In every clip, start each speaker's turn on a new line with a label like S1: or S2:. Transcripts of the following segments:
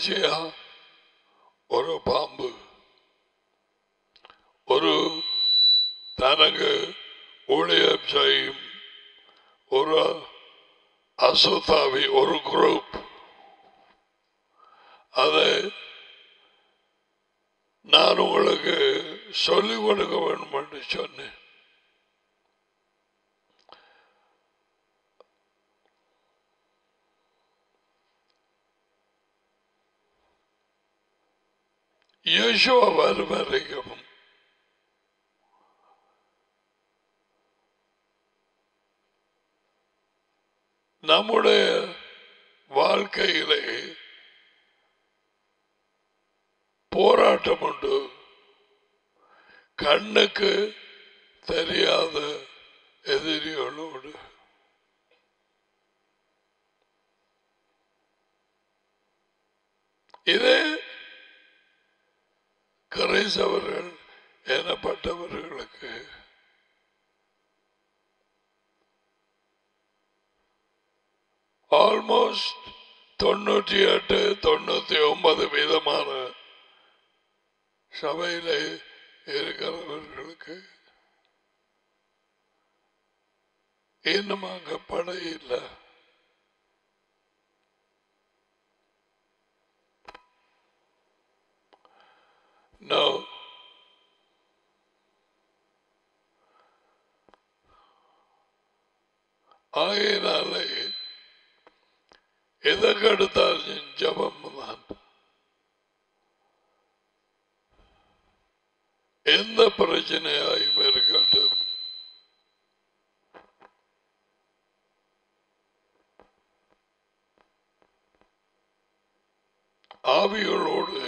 S1: கடைசியா ஒரு பாம்பு ஒரு தனக்கு ஊழியம் செய்யும் ஒரு அசுத்தாவி ஒரு குரூப் அதை நான் உங்களுக்கு சொல்லிக் கொடுக்க வேண்டும் என்று சொன்னேன் இயேசுவ வரும் வரைக்கும் நம்முடைய வாழ்க்கையிலே போராட்டம் உண்டு கண்ணுக்கு தெரியாத எதிரிகளோடு இதே கிரைசவர்கள் எனப்பட்டவர்களுக்கு ஆல்மோஸ்ட் தொண்ணூற்றி எட்டு தொண்ணூத்தி ஒன்பது வீதமான சபையிலே இருக்கிறவர்களுக்கு சின்னமாக அங்க படை இல்லை No. ஆகையினாலே எதற்கெடுத்தாலும் ஜபம் தான் எந்த பிரச்சனையாயும் இருக்கட்டும் ஆவிகளோடு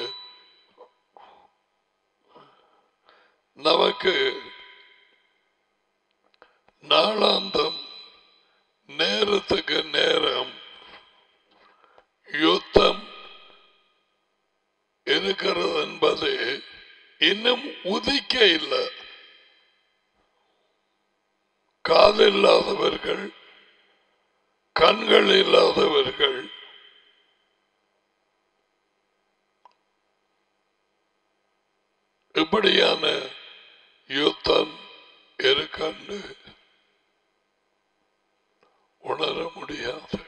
S1: நமக்கு நாளாந்தம் நேரத்துக்கு நேரம் யுத்தம் இருக்கிறது என்பது இன்னும் உதிக்க இல்லை காதில்லாதவர்கள் கண்கள் இல்லாதவர்கள் இப்படியான யுத்தம் இருக்கன்னு உணர முடியாது.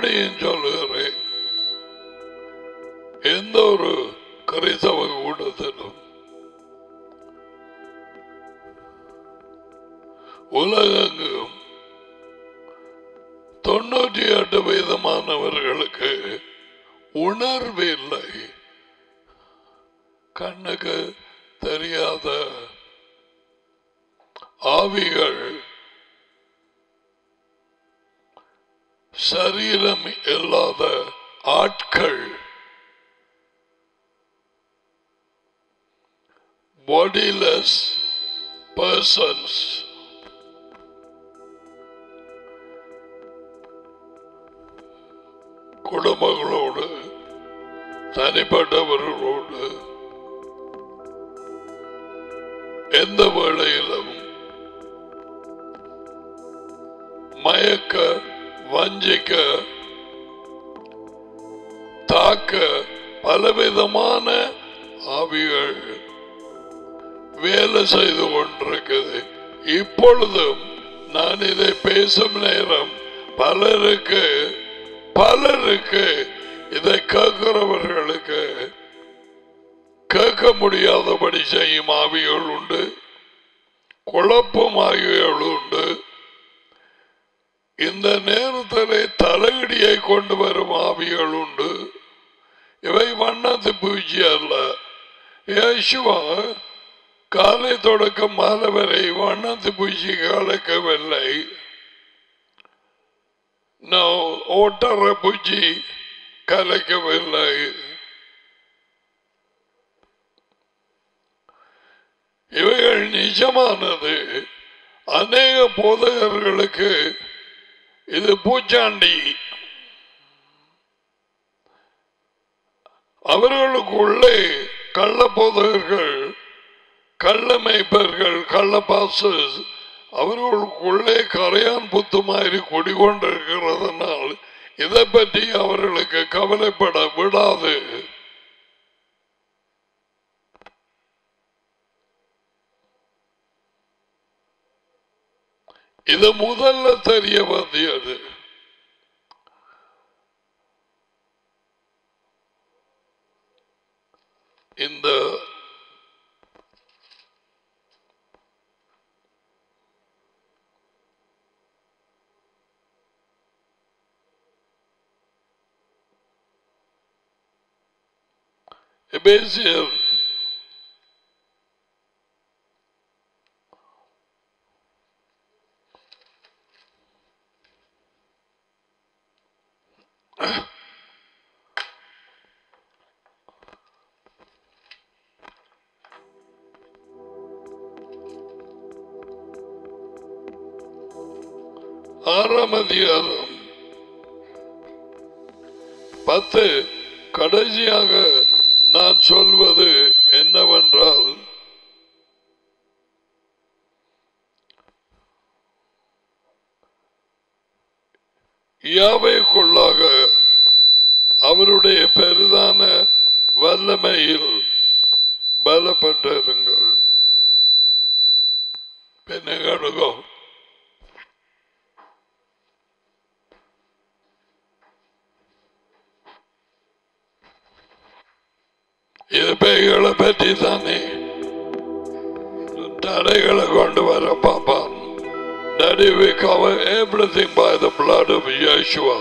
S1: மறுபடியும் சொல்லுகிறேன். எந்த ஒரு கரிசவ கூட்டத்திலும் உலகெங்கும் தொண்ணூற்றி எட்டு வீதமானவர்களுக்கு உணர்வு இல்லை கண்ணுக்கு இல்லாத ஆட்கள். பாடிலெஸ் பர்சன்ஸ் குடும்பங்களோடு தனிப்பட்டவர்களோடு எந்த வேளையிலும் மயக்க வஞ்சிக்க பலவிதமான ஆவிகள் வேலை செய்து கொண்டிருக்குது. இப்பொழுதும் நான் இதை பேசும் நேரம் பலருக்கு பலருக்கு இதை கேட்கிறவர்களுக்கு கேட்க முடியாதபடி செய்யும் ஆவிகள் உண்டு. குழப்பம் ஆகியவர்கள் உண்டு. இந்த நேரத்திலே தலையடியை கொண்டு வரும் ஆவிகள் உண்டு. இவை வண்ணத்து பூச்சி அல்ல இயேசுவா காலை தொடக்கம் மாலை வரை வண்ணத்து பூச்சி கலக்கவில்லை. நான் ஓட்டற பூச்சி கலைக்கவில்லை. இவைகள் நிஜமானது. அநேக போதகர்களுக்கு இது பூச்சாண்டி அவர்களுக்குள்ளே கள்ள போதகர்கள் கள்ள மேய்ப்பர்கள் கள்ள பாசஸ் அவர்களுக்குள்ளே கரையான் புத்துமாறி குடிகொண்டிருக்கிறதுனால் இதை பற்றி அவர்களுக்கு கவலைப்பட விடாது. இது முதல்ல தெரிய வந்தியது இந்த பேசியவர். ஆறாம் அதிகாரம் பத்து. கடைசியாக நான் சொல்வது என்னவென்றால் யாவைக்குள்ளாக அவருடைய பெரிதான வல்லமையில் பலப்பட்டிருங்கள். பெண்ணுகளுக்கோ இது பேய்களை பற்றி தானே தடைகளை கொண்டு Daddy, we cover everything by the blood of Yeshua.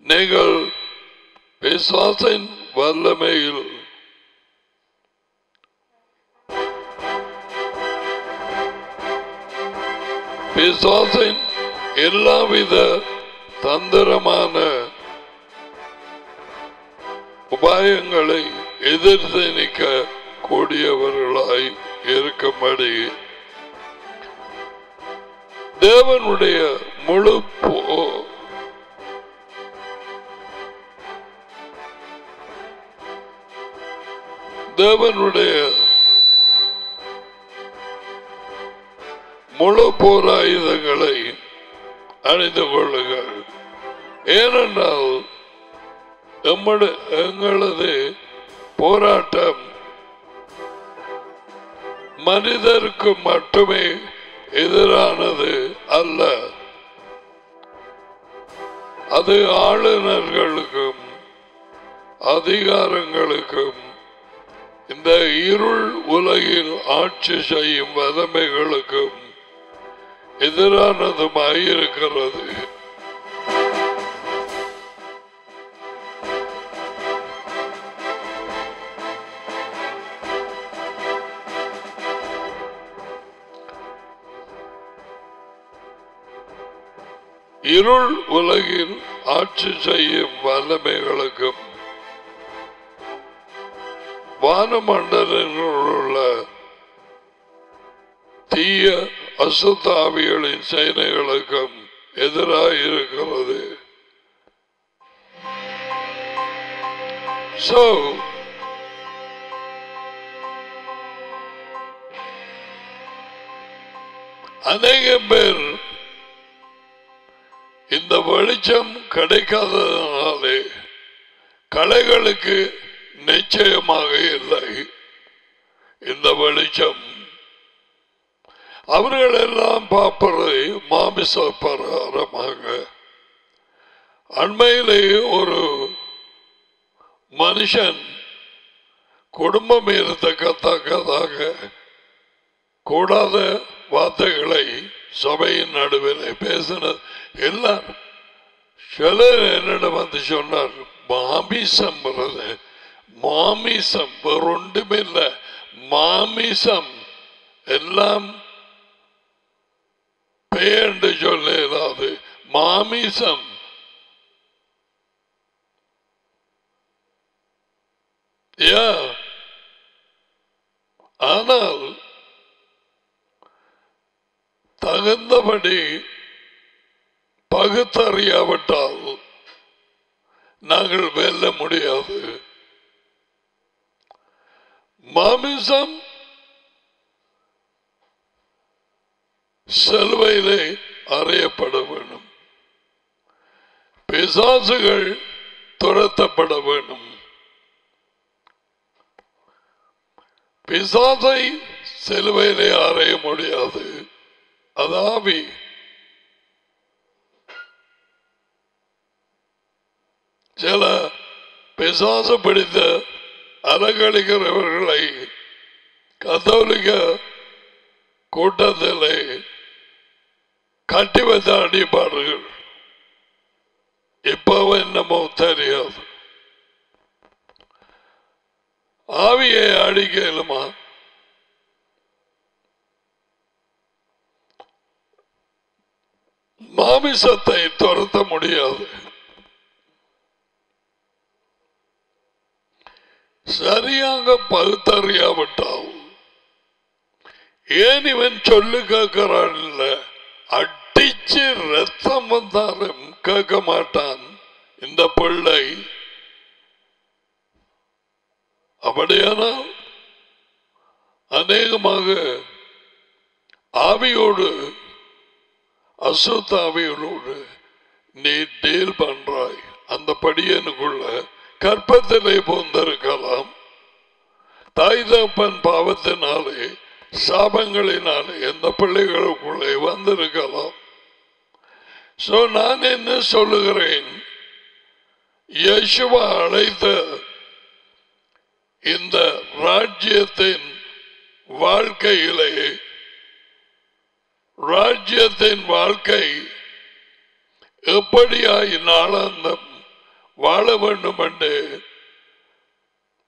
S1: நீங்கள் பிசாசின் வல்லமையில் பிசாசின் எல்லாவித தந்திரமான உபாயங்களை எதிர்த்து நிற்க கூடியவர்களாய் இருக்கும்படி தேவனுடைய முழு தேவனுடைய முழு போராயுதங்களை அணிந்து கொள்ளுங்கள். ஏனென்றால் எம்மடு எங்களது போராட்டம் மனிதருக்கு மட்டுமே எதிரானது அல்ல. அது ஆளுநர்களுக்கும் அதிகாரங்களுக்கும் இந்த இருள் உலகில் ஆட்சி செய்யும் வதமைகளுக்கும் எதிரானதுமாயிருக்கிறது. இருள் உலகில் ஆட்சி செய்யும் வல்லமைகளுக்கும் வானமண்டலங்களில் உள்ள தீய அசுத்தாவிகளின் சேனைகளுக்கும் எதிராக இருக்கிறது So, அநேகம் பேர் இந்த வெளிச்சம் கிடைக்காததுனாலே கலைகளுக்கு நிச்சயமாக இல்லை. இந்த வெளிச்சம் அவர்கள் எல்லாம் பார்ப்பதை மாமிச பிரகாரமாக அண்மையிலே ஒரு மனுஷன் குடும்பம் இருக்கத்தக்கதாக கூடாத வார்த்தைகளை சபையின் நடுவில் பேசினது எல்லாம் சிலர் என்னிடம் வந்து சொன்னார் மாமிசம் மாமிசம் வேற மாமிசம் எல்லாம் பேண்டு சொல்ல ஏதாவது மாமிசம். யா. ஆனால் தகுந்தபடி பகுத்தறியாவிட்டால் நாங்கள் வெல்ல முடியாது. மாமிசம் செல்வையிலே அறையப்பட வேண்டும். பிசாசுகள் துரத்தப்பட வேண்டும். பிசாசை செலுவையிலே அறைய முடியாது. அதாவி சில பிசாசு பிடித்த அலங்கழிக்கிறவர்களை கத்தோலிக்க கூட்டத்திலே கட்டி வந்த அடிபாடுகள் இப்பவும் என்னமோ தெரியாது. ஆவியை அடிக்கலுமா மாமிசத்தை துரத்த முடியாது. சரியாக பகுத்தறியாவிட்டால் ஏன் இவன் சொல்லு கேட்கிறான் இல்ல? அடிச்சு ரத்தம் வந்தாலும் கேட்க மாட்டான் இந்த பிள்ளை. அப்படியானால் அநேகமாக ஆவியோடு அசுத்த ஆவியோடு நீ டீல் பண்றாய். அந்த படியனுக்குள்ள கற்பத்திலே போந்திருக்கலாம். தாய் தப்பன் பாவத்தினாலே சாபங்களினாலே எந்த பிள்ளைகளுக்குள்ளே வந்திருக்கலாம். சோ நான் என்ன சொல்லுகிறேன்? யசுவா அழைத்த இந்த ராஜ்யத்தின் வாழ்க்கையிலே ராஜ்யத்தின் வாழ்க்கை எப்படியாய் நாளாந்தம் வாழ வேண்டும் என்று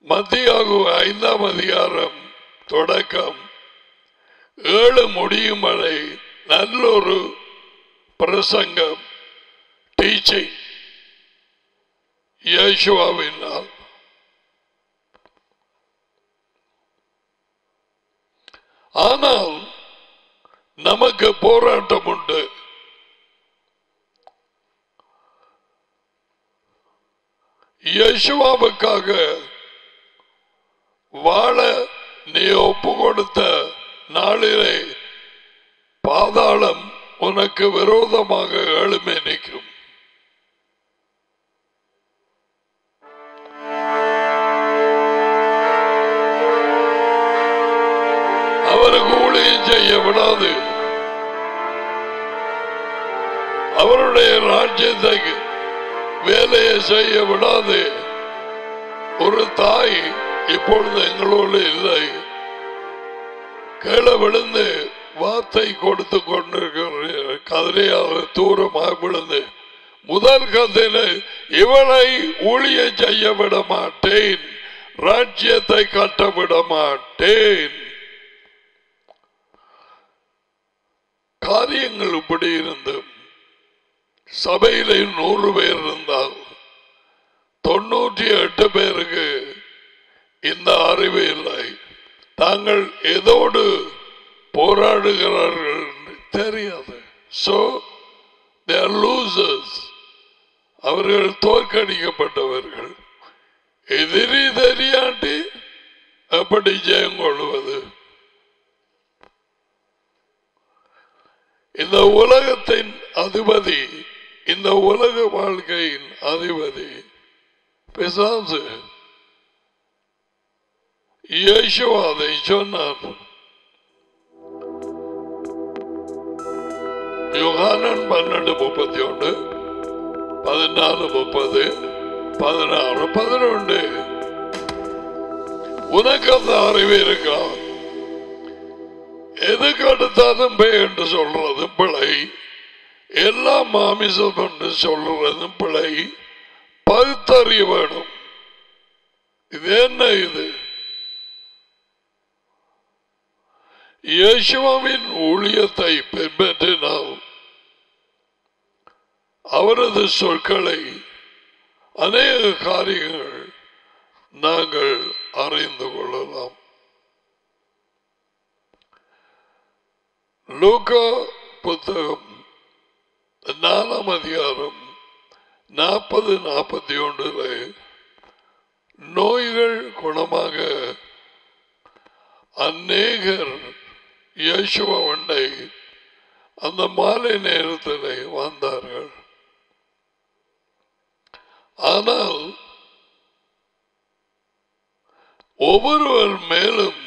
S1: மத்தியாகு ஐந்தாம் அதிகாரம் தொடக்கம். ஏழு முடியும் வரை நல்லொரு பிரசங்கம் டீச்சிங் இயேசுவாவினால் ஆனால் நமக்கு போராட்டம் உண்டு. யசுவாவுக்காக வாழ நீ ஒப்பு கொடுத்த நாளிலே பாதாளம் உனக்கு விரோதமாக எழுமே நிற்கும். அவருக்கு ஊழியம் செய்ய விடாது. அவருடைய ராஜ்யத்தை வேலையை செய்ய விடாது. ஒரு தாய் இப்பொழுது எங்களோடு இல்லை. கீழே விழுந்து வார்த்தை கொடுத்து கொண்டிருக்கிற கதிரையாக தூரமாக விழுந்து முதல் கதையில இவளை ஊழிய செய்ய விட மாட்டேன் ராஜ்யத்தை கட்ட விட மாட்டேன் காரியங்கள் இப்படி இருந்தும் சபையிலே நூறு பேர் இருந்தால் தொண்ணூற்றி எட்டு பேருக்கு இந்த அறிவு இல்லை. தாங்கள் எதோடு போராடுகிறார்கள் என்று தெரியாது. சோ லூசர்ஸ் அவர்கள் தோற்கடிக்கப்பட்டவர்கள். எதிரி தெரியாட்டி எப்படி ஜெயம் கொள்வது? இந்த உலகத்தின் அதிபதி இந்த உலக வாழ்க்கையின் அதிபதி பிசாசு. இயேசுவாதை சொன்னார். யோகானன் பன்னெண்டு முப்பத்தி ஒன்று பதினாலு முப்பது பதினாறு பதினொன்று உனக்கு அந்த அறிவு இருக்கா? எதுக்கு அடுத்தாலும் பே என்று சொல்றது பிழை. எல்லாம் மாமிசம் என்று சொல்றது பிழை. பகுத்தறிய வேணும். இது என்ன இது? இயேசுவாவின் ஊழியத்தை பின்பற்றினால் அவரது சொற்களை அநேக காரியங்கள் நாங்கள் அறிந்து கொள்ளலாம். லூக்கா புத்தகம் நாலாம் அதிகாரம் நாற்பது நாற்பத்தி ஒன்றுல நோய்கள் குணமாக அநேகர் இயேசுவண்டை அந்த மாலை நேரத்தில் வந்தார்கள். ஆனால் ஒவ்வொருவர் மேலும்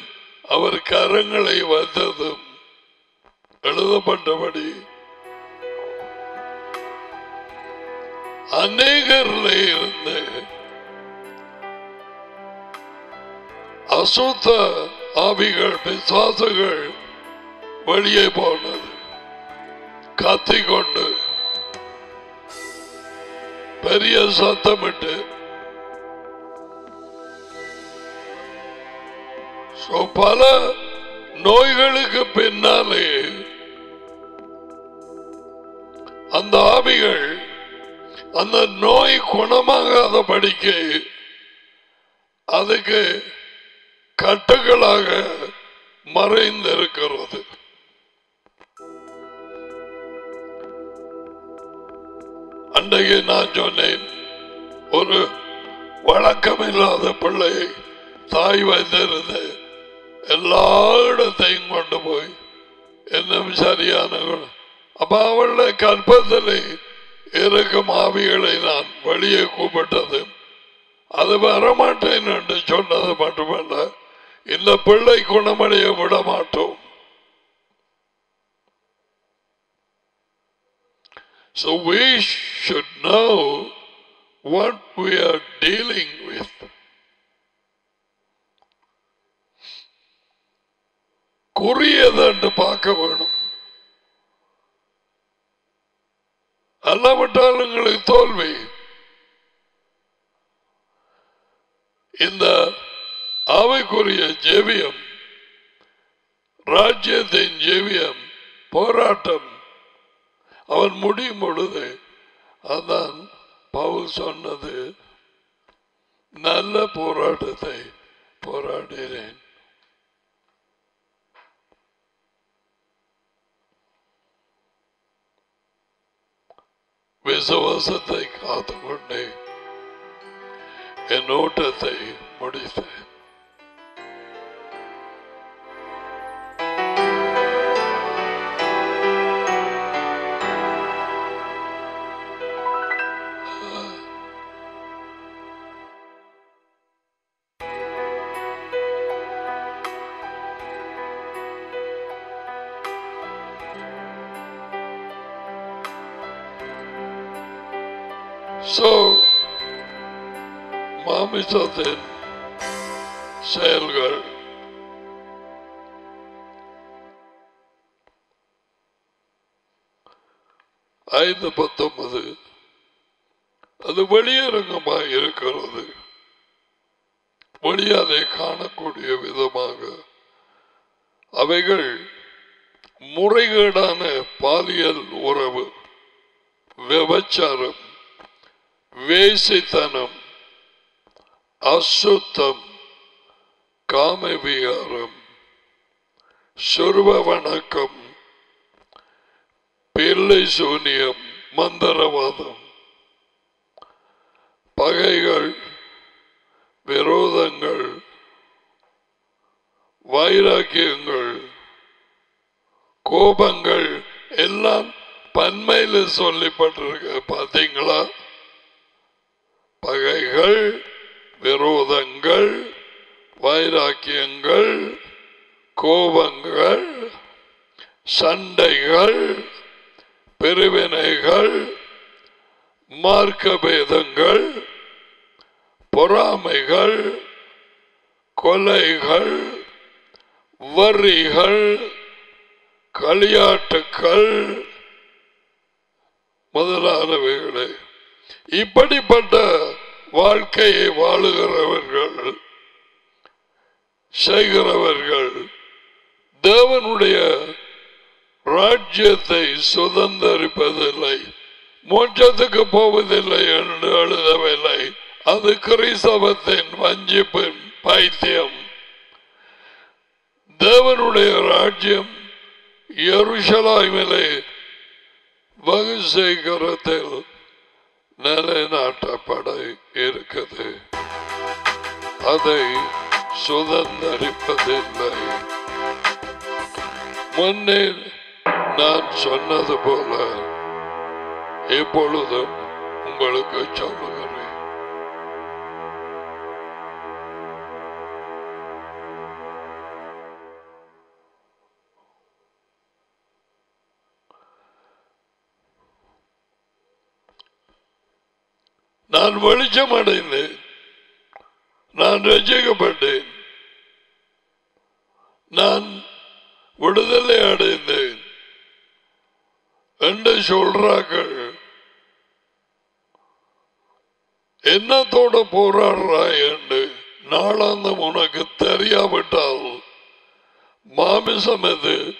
S1: அவர் கரங்களை வந்ததும் எழுதப்பட்டபடி அநேகர்ல இருந்து அசுத்த ஆவிகள் பிசாசுகள் வெளியே போனது. கத்திக்கொண்டு பெரிய சத்தமிட்டு பல நோய்களுக்கு பின்னாலே அந்த ஆவிகள் அந்த நோய் குணமாகாத படிக்க அதுக்கு கட்டுகளாக மறைந்திருக்கிறது. அன்றைக்கு நான் சொன்னேன் ஒரு வழக்கமில்லாத பிள்ளையை தாய் வைத்திருந்து எல்லா இடத்தையும் கொண்டு போய் இன்னும் சரியான குணம். அப்ப அவளுடைய கற்பத்தில் இருக்கும் ஆவிகளை நான் வெளியே கூப்பிட்டது அது வரமாட்டேன் என்று சொன்னது மட்டுமல்ல இந்த பிள்ளை குணமடைய விட மாட்டோம் So we should know what we are dealing with. குறியது பார்க்க வேணும் அல்லாவிட்டால் உங்களுக்கு தோல்வி இந்த ஆவைக்குரிய ஜெவியம் ராஜ்யத்தின் ஜெவியம் போராட்டம் அவன் முடியும் பொழுது அதான் பவுல் சொன்னது நல்ல போராட்டத்தை போராடுகிறேன். விசுவாசத்தை காத்துக்கொண்டே என் ஓட்டத்தை முடித்தேன். மாமிசத்தின் செயல்கள். ஐந்து பத்தொன்பது. அது வெளியரங்கமாக இருக்கிறது. வெளியே அதை காணக்கூடிய விதமாக அவைகள் முறைகேடான பாலியல் உறவு விபச்சாரம் வேசித்தனம் அசுத்தம் காமவிகாரம் சுர்வ வணக்கம் பிள்ளை சூனியம் மந்திரவாதம் பகைகள் விரோதங்கள் வைராக்கியங்கள் கோபங்கள் எல்லாம் பன்மையில் சொல்லப்பட்டிருக்க. பார்த்தீங்களா பகைகள் விரோதங்கள் வைராக்கியங்கள் கோபங்கள் சண்டைகள் பிரிவினைகள் மார்க்க பேதங்கள் பொறாமைகள் கொலைகள் வரிகள் களியாட்டுக்கள் முதலானவைகளை. இப்படிப்பட்ட வாழ்க்கையை வாழுகிறவர்கள் செய்கிறவர்கள் தேவனுடைய ராஜ்யத்தை சுதந்திரிப்பதில்லை மோட்சத்துக்கு போவதில்லை என்று எழுதவில்லை. அது கிறிஸ்தவத்தின் வஞ்சிப்பின் பைத்தியம். தேவனுடைய ராஜ்யம் எருஷலாய்மிலே வகு சேகரத்தில் நிலைநாட்டப்பட இருக்குது அதை சுதந்திரிப்பதில்லை. முன்னே நான் சொன்னது போல எப்பொழுதும் உங்களுக்கு சொல்லுகிறேன். நான் வெளிச்சம் அடைந்தேன் நான் ரசிக்கப்பட்டேன். நான் விடுதலை அடைந்தேன். என்று சொல்றார்கள். என்னத்தோட போராடுறாய் என்று நாளாந்தம் உனக்கு தெரியாவிட்டால் மாமிசம் எது?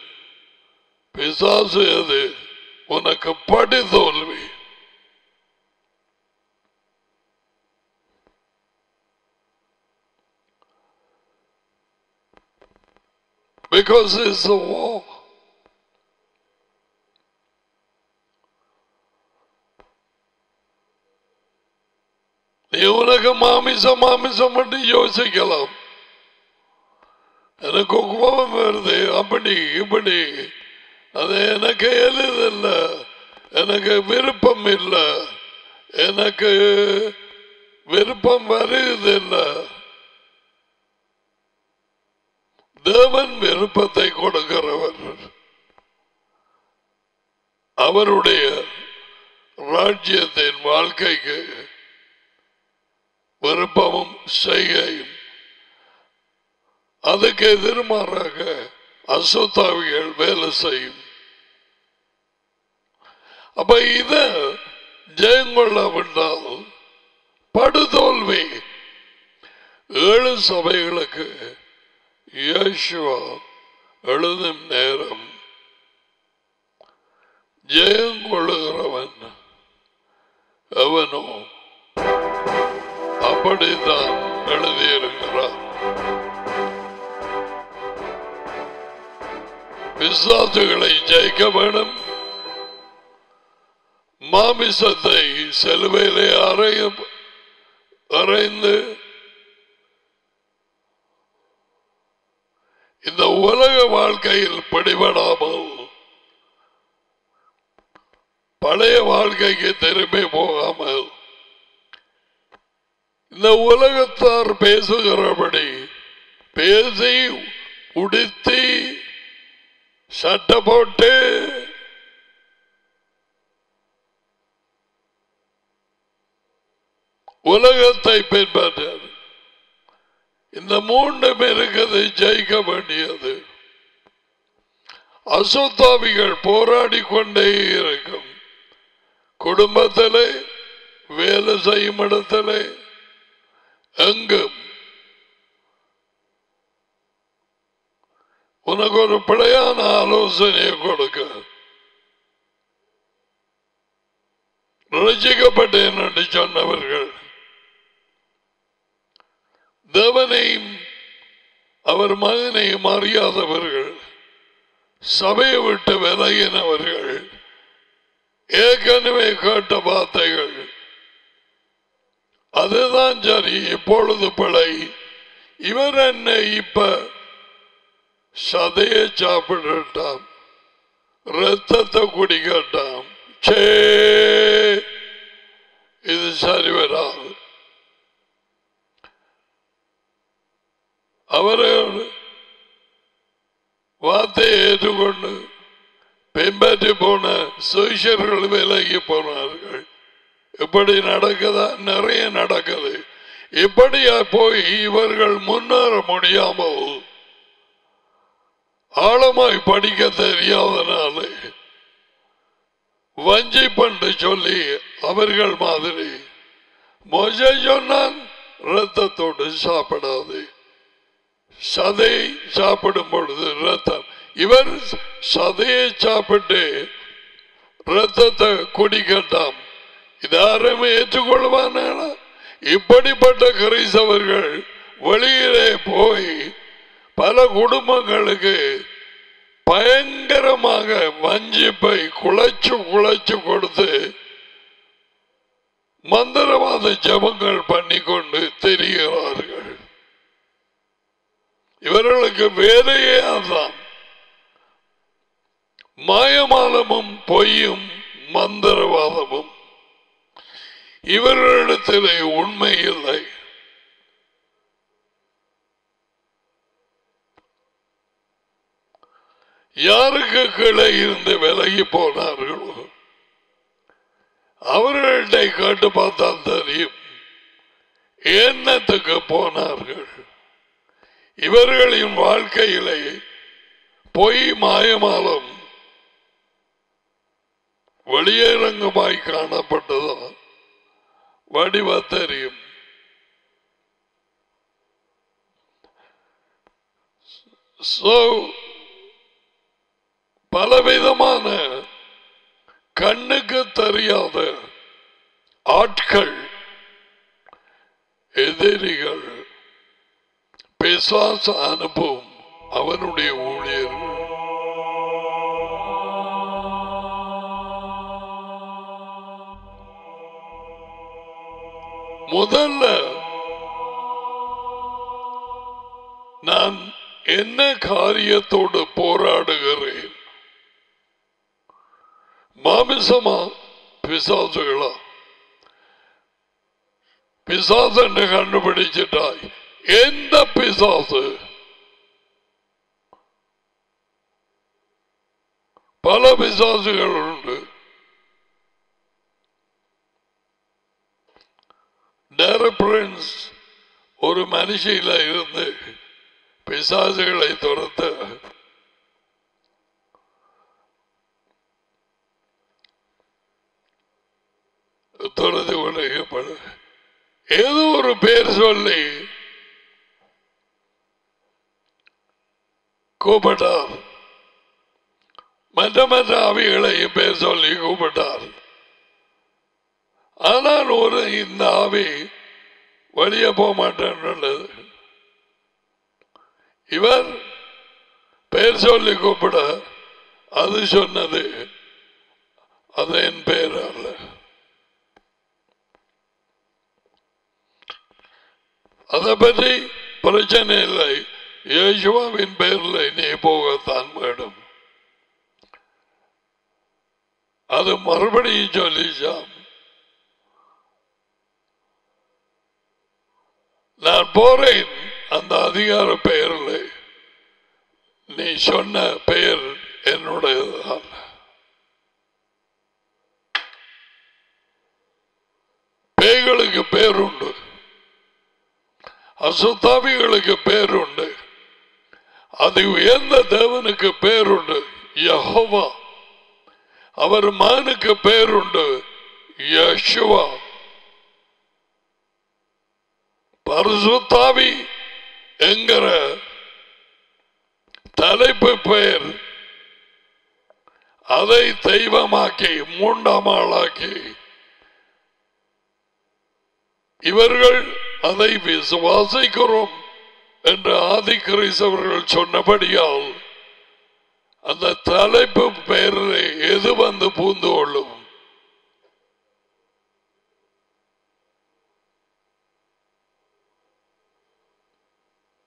S1: பிசாசு எது? உனக்கு படி தோல்வி. Because it's a war. நீ உனக்கு மாமிசம் மாமிசம் மட்டும் யோசிக்கலாம் எனக்கு கோபம் வருது அப்படி இப்படி அது எனக்கு எழுதில்லை எனக்கு விருப்பம் இல்லை எனக்கு விருப்பம் வருதில்லை தேவன் விருப்பத்தை கொடுக்கிறவர். அவருடைய ராஜ்யத்தின் வாழ்க்கைக்கு விருப்பமும் செய்கையும். அதுக்கு எதிர்மாறாக அசுத்தாவிகள் வேலை செய்யும். அப்ப இத ஜெயங்கொள்ளவிட்டால் படுதோல்வி. ஏழு சபைகளுக்கு இயேசுவா எழுதும் நேரம். ஜெயம் கொள்ளுகிறவன் அவனோ அப்படித்தான் எழுதியிருக்கிறார் விசுவாசுகளை ஜெயிக்க வேண்டும் மாமிசத்தை செலுவையிலே அறைய அறைந்து இந்த உலக வாழ்க்கையில் பிடிபடாமல் பழைய வாழ்க்கைக்கு திரும்பி போகாமல் இந்த உலகத்தார் பேசுகிறபடி பேசி உடுத்தி சட்டை போட்டு உலகத்தை பின்பற்றது. இந்த மூன்று இருக்குது ஜெயிக்க வேண்டியது. அசுத்தாவிகள் போராடி கொண்டே இருக்கும். குடும்பத்திலே வேலை செய்யும் இடத்திலே எங்கும். உனக்கு ஒரு பிழையான ஆலோசனையை கொடுக்க. ரசிக்கப்பட்டேன் என்று சொன்னவர்கள். தேவனையும் அவர் மகனையும் அறியாதவர்கள் சபையை விட்டு விலகினவர்கள் ஏற்கனவே கேட்ட வார்த்தைகள். அதுதான் சரி இப்பொழுது பிழை. இவர் என்ன இப்ப சதைய சாப்பிடட்டாம் ரத்தத்தை குடிக்கட்டாம் சே இது சரி வராது அவரோடு வார்த்தையை ஏற்றுக்கொண்டு பின்பற்றி போன சுவிஷர்கள் விலகி போனார்கள். இப்படி நடக்குதா? நிறைய நடக்குது. இப்படியா போய் இவர்கள் முன்னேற முடியாமல் ஆழமாய் படிக்க தெரியாதனால வஞ்சி பண்ணு சொல்லி அவர்கள் மாதிரி மோசே சொன்னான் ரத்தத்தோடு சாப்பிடாது. சதை சாப்பிடும் பொழுது ரத்தம். இவர் சதையை சாப்பிட்டு ரத்தத்தை குடிக்கட்டாம் இது யாரும் ஏற்றுக்கொள்வான இப்படிப்பட்ட கிறிஸ்தவர்கள் வெளியிலே போய் பல குடும்பங்களுக்கு பயங்கரமாக வஞ்சிப்பை குழைச்சு குழைச்சு கொடுத்து மந்திரவாத ஜபங்கள் பண்ணிக்கொண்டு தெரிகிறார்கள். இவர்களுக்கு வேலையே அதான். மாயமானமும் பொய்யும் மந்திரவாதமும் இவர்களிடத்திலே உண்மை இல்லை. யாருக்கு கீழே இருந்து விலகி போனார்களோ அவர்கள்ட்ட கேட்டு பார்த்தால் தெரியும் என்னத்துக்கு போனார்கள்? இவர்களின் வாழ்க்கையிலே பொய் மாயமாலம் வெளியரங்கமாய் காணப்பட்டதோ வடிவ தெரியும் பலவிதமான கண்ணுக்கு தெரியாத ஆட்கள் எதிரிகள் பிசாச அனுபவம் அவனுடைய ஊழியர். முதல்ல நான் என்ன காரியத்தோடு போராடுகிறேன்? மாமிசமா பிசாசுகளா? பிசாசு என்று கண்டுபிடிச்சிட்டாய். எந்த பிசாசு? பல பிசாசுகள் உண்டு. டேரப்ரன்ஸ் ஒரு மனுஷியில இருந்து பிசாசுகளை துரத்த. துரத்து கொண்டு ஏதோ ஒரு பேர் சொல்லி கூப்பிட்டார். மற்ற மற்ற ஆவிகளையும் பேர் சொல்லி கூப்பிட்டார். ஆனால் ஒரு இந்த ஆவி வெளியே போக மாட்டேன்னு இவர் பெயர் சொல்லி கூப்பிட அது சொன்னது. அது என் பெயர் அல்ல. அதை பற்றி பிரச்சனை இல்லை. யேசுவாவின் பெயரில் நீ போகத்தான் வேண்டும் அது மறுபடியும் சொல்லிச்சாம் நான் போறேன் அந்த அதிகார பெயரில் நீ சொன்ன பெயர் என்னுடையதுதான் பேய்களுக்கு பேருண்டு அசுத்தாவிகளுக்கு பேருண்டு அது உயர்ந்த தேவனுக்கு பேருண்டு. யஹோவா அவர் மகனுக்கு பேருண்டு. யசுவா. பரிசுத்தாவி என்கிற தலைப்பு பெயர். அதை தெய்வமாக்கி மூன்றாம் ஆளாக்கி. இவர்கள் அதை விசுவாசிக்கிறோம். என்று ஆதி அவர்கள் சொன்னபடியால் அந்த தலைப்பு பெயரில் எது வந்து பூந்து கொள்ளும்?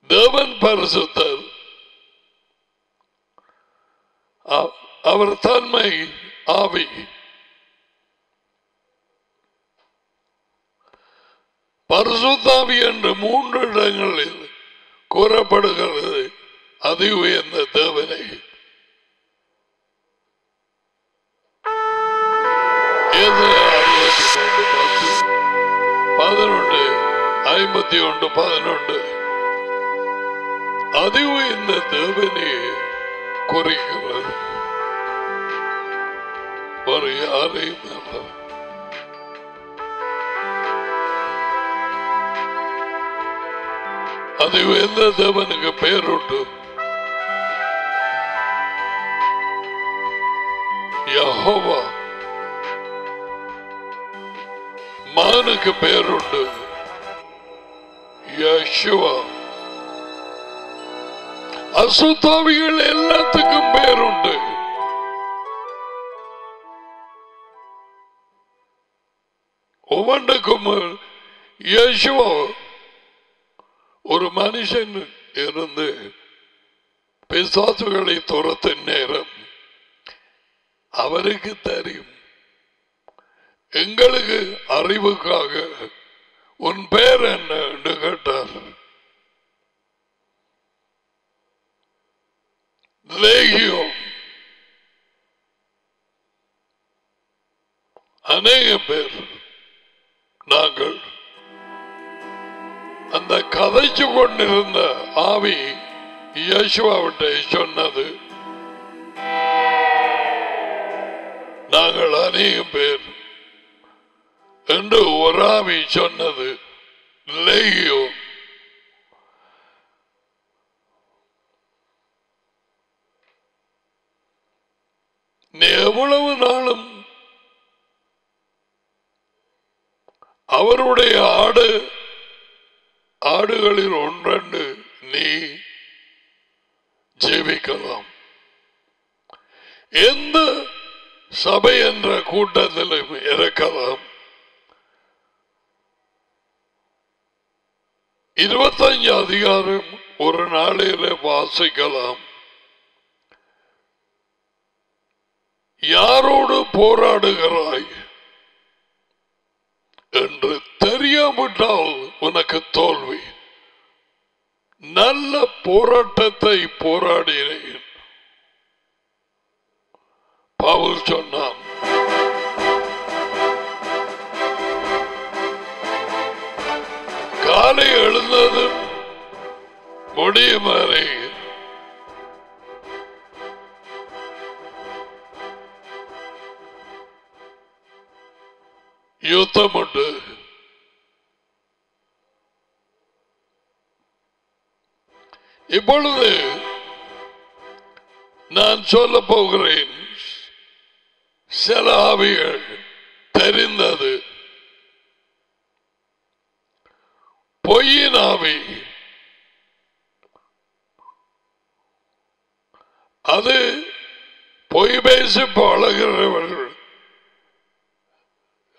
S1: தேவன் பரிசுத்தர். அ- அவர் தன்மை ஆவி. பரிசுத்தாவி என்று மூன்று இடங்களில் கூறப்படுகிறது. அதி உயர்ந்த தேவனை. பதினொன்று ஐம்பத்தி ஒன்று பதினொன்று. அதி உயர்ந்த தேவனை குறிக்கிறது. ஒரு யாரையும் அது எந்த தேவனுக்கு பேருண்டு யஹோவா மானுக்கு பேருண்டு யசுவா. அசுத்தாவிகள் எல்லாத்துக்கும் பேருண்டு ஒவ்வொன்றுக்கும் யசுவா. மனுஷன் இருந்து பிசாசுகளை துரத்த நேரம் அவருக்கு தெரியும். எங்களுக்கு அறிவுக்காக உன் பேர் என்ன என்று கேட்டார். லேகியம் அநேக பேர் நாங்கள் அந்த கதைச்சு கொண்டிருந்த ஆவி யசுவாவிட்ட சொன்னது நாங்கள் அநேகம் பேர். என்று ஒரு ஆவி சொன்னது லேகியோ? நீ எவ்வளவு நாளும் அவருடைய ஆடு ஆடுகளில் ஒன்றண்டு நீ ஜீவிக்கலாம். எந்த சபை என்ற கூட்டத்திலும் இருக்கலாம். இருபத்தஞ்சு அதிகாரம் ஒரு நாளில வாசிக்கலாம். யாரோடு போராடுகிறாய்? என்று தெரியாவிட்டால் உனக்கு தோல்வி. நல்ல போராட்டத்தை போராடினேன். பவுல் சொன்னான் காலை எழுந்தது முடியும் யுத்தம் உண்டு. இப்பொழுது நான் சொல்ல போகிறேன் சில ஆவிகள் தெரிந்தது. பொய்யின் ஆவி அது பொய் பேசி பழகிறவர்கள்.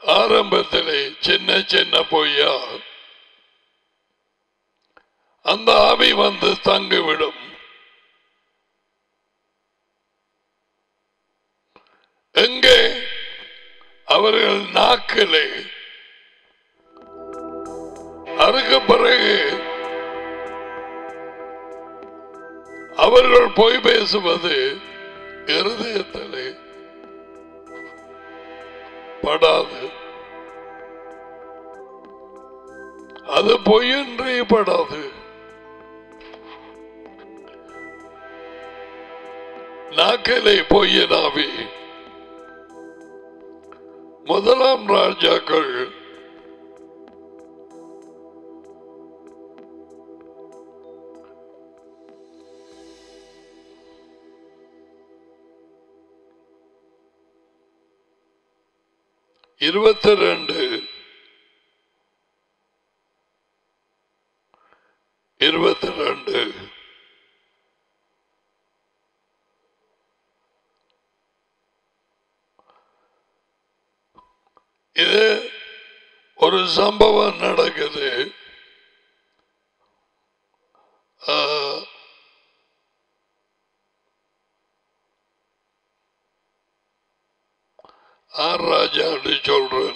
S1: ஆரம்பத்திலே சின்ன சின்ன பொய்யா அந்த ஆவி வந்து தங்கிவிடும். எங்கே? அவர்கள் நாக்கிலே. அதுக்கு பிறகு அவர்கள் பொய் பேசுவது இருதயத்திலே படாது. அது பொய்யன்றே படாது. நாக்கிலே பொய்யனாவி முதலாம் ராஜாக்கள் இருபத்தி ரெண்டு இருபத்தி ரெண்டு இது ஒரு சம்பவம் நடக்குது. ஆ, ஆர் ராஜான்னு சொல்றேன்.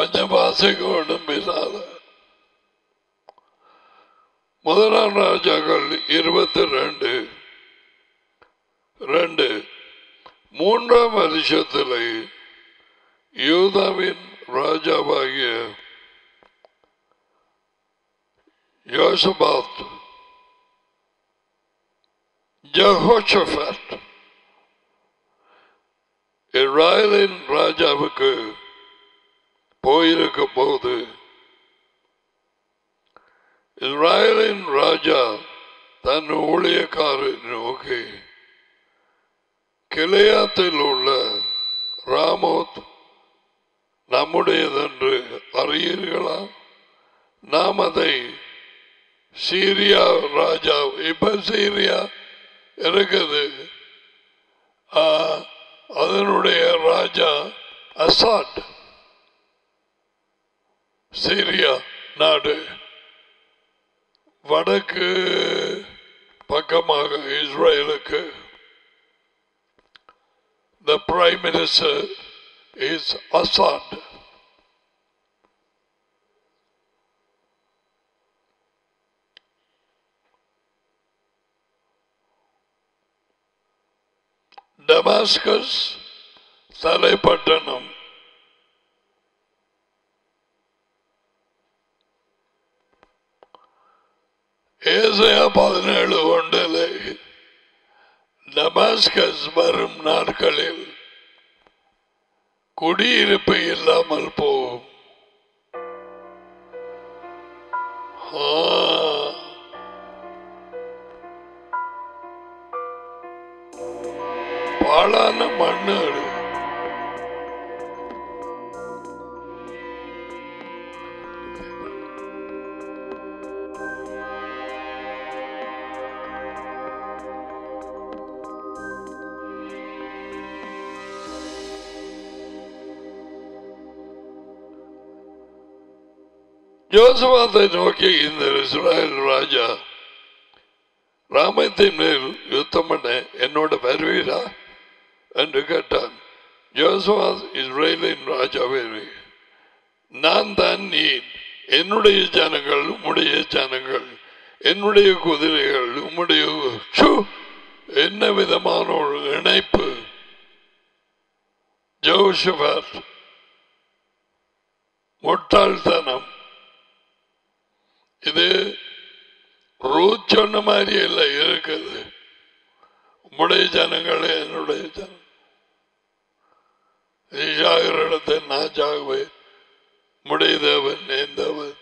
S1: கொஞ்சம் வாசிக்க ஒன்றும் முதலாம் ராஜாக்கள் இருபத்தி ரெண்டு. ரெண்டு மூன்றாம் வருஷத்திலே யூதாவின் ராஜாவாகிய யோசபாத் ஜஹோஷபத் இஸ்ராயலின் ராஜாவுக்கு போயிருக்கும் போது இஸ்ராயலின் ராஜா தன் ஊழியக்காரை நோக்கி கிளையாத்தில் உள்ள ராமோத் நம்முடையதென்று அறியீர்களா? நாம் அதை சீரியா ராஜா இப்ப சீரியா இருக்குது. அதனுடைய ராஜா அசாட். சீரியா நாடு வடக்கு பக்கமாக இஸ்ரேலுக்கு the prime minister is Assad Damascus தலைப்பட்டணம் Isaiah பதினேழு ஒன்றிலே டமாஸ்கஸ் வரும் நாட்களில் குடியிருப்பு இல்லாமல் போகும். ஆ. பாழான மண்ணு யோசபாத்தை நோக்கி இந்த இஸ்ராயல் ராஜா ராமத்தின் மேல் யுத்தம் பண்ண என்னோட வருவீரா? என்று கேட்டான். யோசபாத் இஸ்ரேலின் ராஜாவே நான் தான் நீ என்னுடைய ஜனங்கள் உம்முடைய ஜனங்கள். என்னுடைய குதிரைகள் உம்முடைய என்ன விதமான ஒரு இணைப்பு? ஜோஷபாத் முட்டாள்தனம். இது ரூத் சொன்ன மாதிரி இல்லை இருக்குது. உம்முடைய ஜனங்கள் என்னுடைய ஜனம் நீ சாகிற இடத்தை நான் சாகுவேன் உம்முடைய தேவன் என் தேவன்.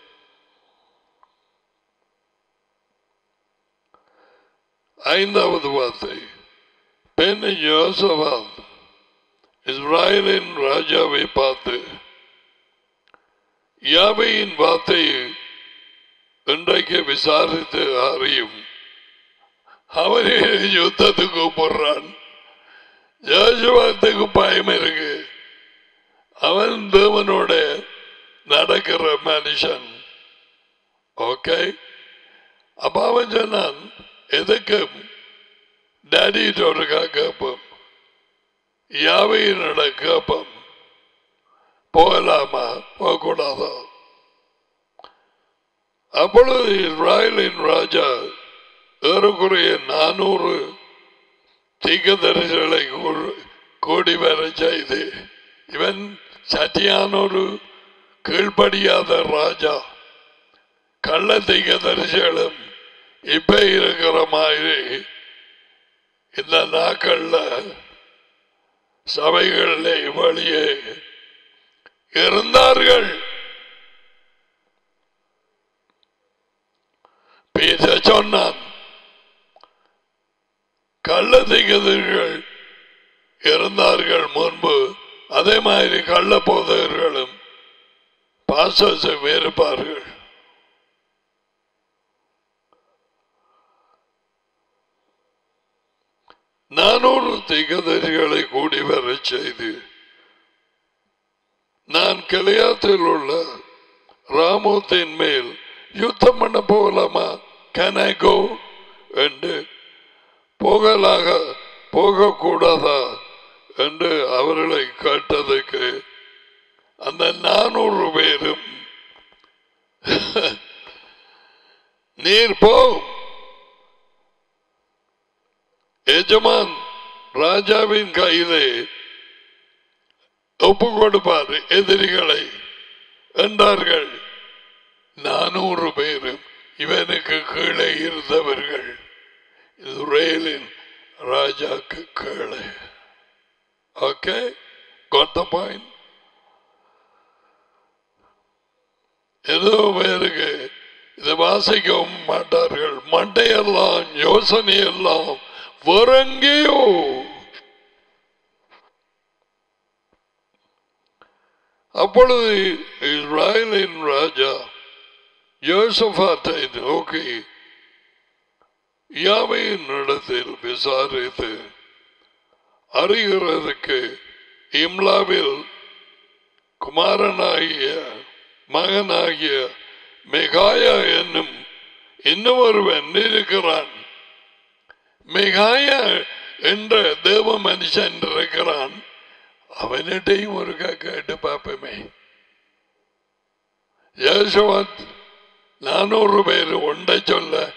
S1: ஐந்தாவது வார்த்தை. பெண் யோசபாத் இஸ்ராயலின் ராஜாவை பார்த்து யாவையின் வார்த்தையை இன்றைக்கு விசாரித்து அறியும். அவரே யுத்தத்துக்கு கூப்பிடுறான். யோசுவாத்துக்கு பயம் இருக்கு. அவன் தேவனோட நடக்கிற மனுஷன். ஓகே? அப்ப அவன் சொன்னான் எதுக்கு டேடிட்டோட கேட்போம்? யாவையினோட கேட்போம். போகலாமா? போகக்கூடாதான் அப்பொழுது இஸ்ராயலின் ராஜா ஏறக்குறைய நானூறு தீக்கதரிசிகளை கூடி வர செய்து இவன் சத்தியானொரு கீழ்படியாத கீழ்ப்படியாத ராஜா. கள்ள தீக்கதரிசிகளும் இப்ப இருக்கிற மாதிரி இந்த நாட்கள்ல சபைகளில் வழியே இருந்தார்கள். பேச சொன்னான் கள்ள இருந்தார்கள் முன்பு. அதே மாதிரி கள்ள போதகர்களும் பாசத்தை வேறுபார்கள். நானூறு திகதரிகளை கூடி வர செய்து நான் கிளையாத்தில் உள்ள ராமோத்தின் மேல் யுத்தம் பண்ண போகலாமா? கனகோ என்று போகலாக போகக்கூடாதா? என்று அவர்களை கேட்டதுக்கு அந்த நானூறு பேரும் நீர் போ. எஜமான் ராஜாவின் கையிலே ஒப்பு கொடுப்பார் எதிரிகளை என்றார்கள். நானூறு பேரும் இவனுக்கு கீழே இருந்தவர்கள். இஸ்ரேலின் ராஜாக்கு கீழே. ஓகே? Got the point? ஏதோ பேருக்கு இதை வாசிக்கவும் மாட்டார்கள். மண்டையெல்லாம் யோசனையெல்லாம் எல்லாம் அப்பொழுது இஸ்ராயலின் ராஜா யோசபாத்தை நோக்கி யாமையின் இடத்தில் விசாரித்து அறிகிறதுக்கு இம்லாவில் குமாரனாகிய மகனாகிய மெகாயா என்னும் இன்னொருவன் இருக்கிறான். மெகாயா என்ற தேவ மனுஷன் இருக்கிறான். அவனிட்டையும் ஒரு கேட்டு பார்ப்போமே. யேசுவத் நானூறு பேர் உண்டை சொல்ல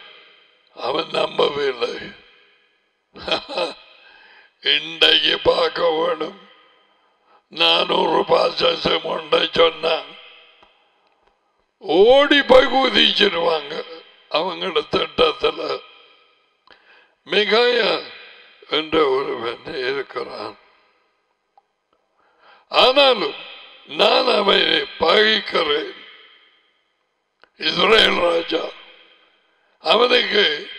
S1: அவன் நம்பவில்லை. இன்றைக்கு பார்க்க வேணும். நானூறு பாசம் உண்டை சொன்னான். ஓடி போய் குதிச்சிருவாங்க அவங்களோட திட்டத்தில். மிகாய என்ற ஒருவன் இருக்கிறான். ஆனாலும் நான் அவனை பகைக்கிறேன். இஸ்ரேல் ராஜா. அவனுக்கு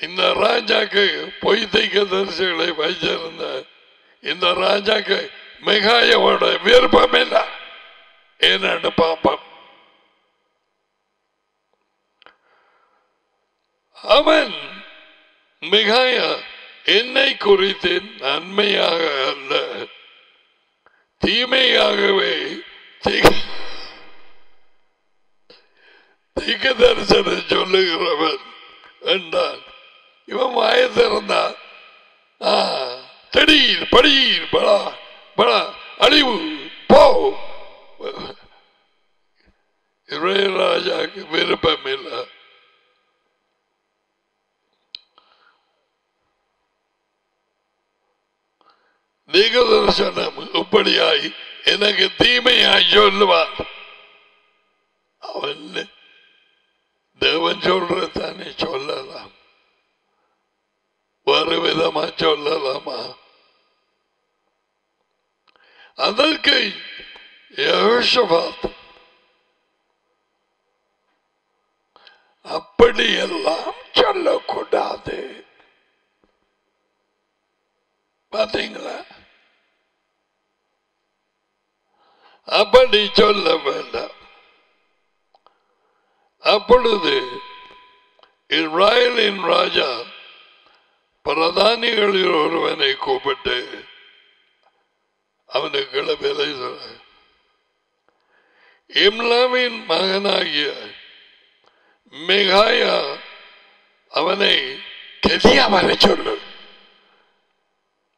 S1: இந்த ராஜாக்கு பொய் தைக்க தரிசிகளை வைச்சிருந்த இந்த ராஜாக்கு மிகாயோட விருப்பம் இல்லை. என்னன்னு பார்ப்போம். அவன் மிகாய என்னை குறித்து நன்மையாக அல்ல. தீமையாகவே தீ- திக்க தரிசனம் சொல்லுகிறவன் என்றான். இவன் வாய திறந்தான். ஆ, தடீர் படீர் படா படா அழிவு போ. ராஜாக்கு விருப்பம் இல்லை. தீகதர்சனம் இப்படியாய் எனக்கு தீமையாய் சொல்லுவான் அவன் தேவன் சொல்றதானே சொல்லலாம். வேறு விதமா சொல்லலாமா? அதற்கு யெகோஷாபாத் அப்படியெல்லாம் சொல்லக்கூடாது. பாத்தீங்களா? அப்படி சொல்ல வேண்டாம். அப்பொழுது இஸ்ராயலின் ராஜா பிரதானிகளில் ஒருவனை கூப்பிட்டு அவனுக்கு வேலை இம்லாவின் மகனாகிய மிகாயா அவனை கெதியா சொல்லு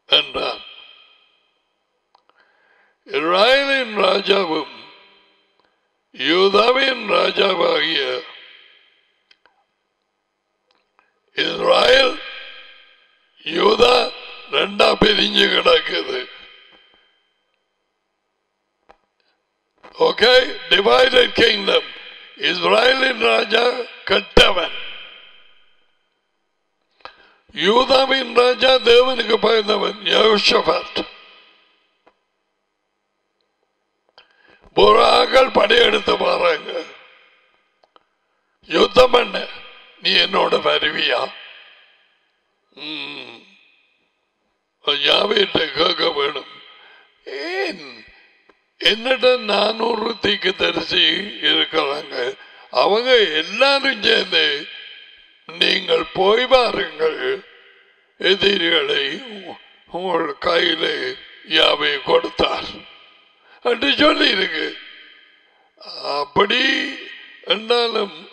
S1: என்றான். இஸ்ராயலின் ராஜாவும் யூதாவின் ராஜாவாகிய இஸ்ராயல் யூதா ரெண்டா பிரிஞ்சு கிடக்குது. ஓகே டிவைடட் கிங்டம் இஸ்ராயலின் ராஜா கட்டவன். யூதாவின் ராஜா தேவனுக்கு பயந்தவன் யோஷபத் புறாக்கள் படையெடுத்து பாருங்க யுத்தம் பண்ண நீ என்னோட வருவியா? யாவிட்ட கேட்க வேணும். ஏன்? என்னிட நானூறு தீக்கு தரிசி இருக்கிறாங்க. அவங்க எல்லாரும் சேர்ந்து நீங்கள் போய் பாருங்கள் எதிரிகளை உங்கள் கையிலே யாவை கொடுத்தார். என்று சொல்லி இருக்கு அப்படி என்றாலும்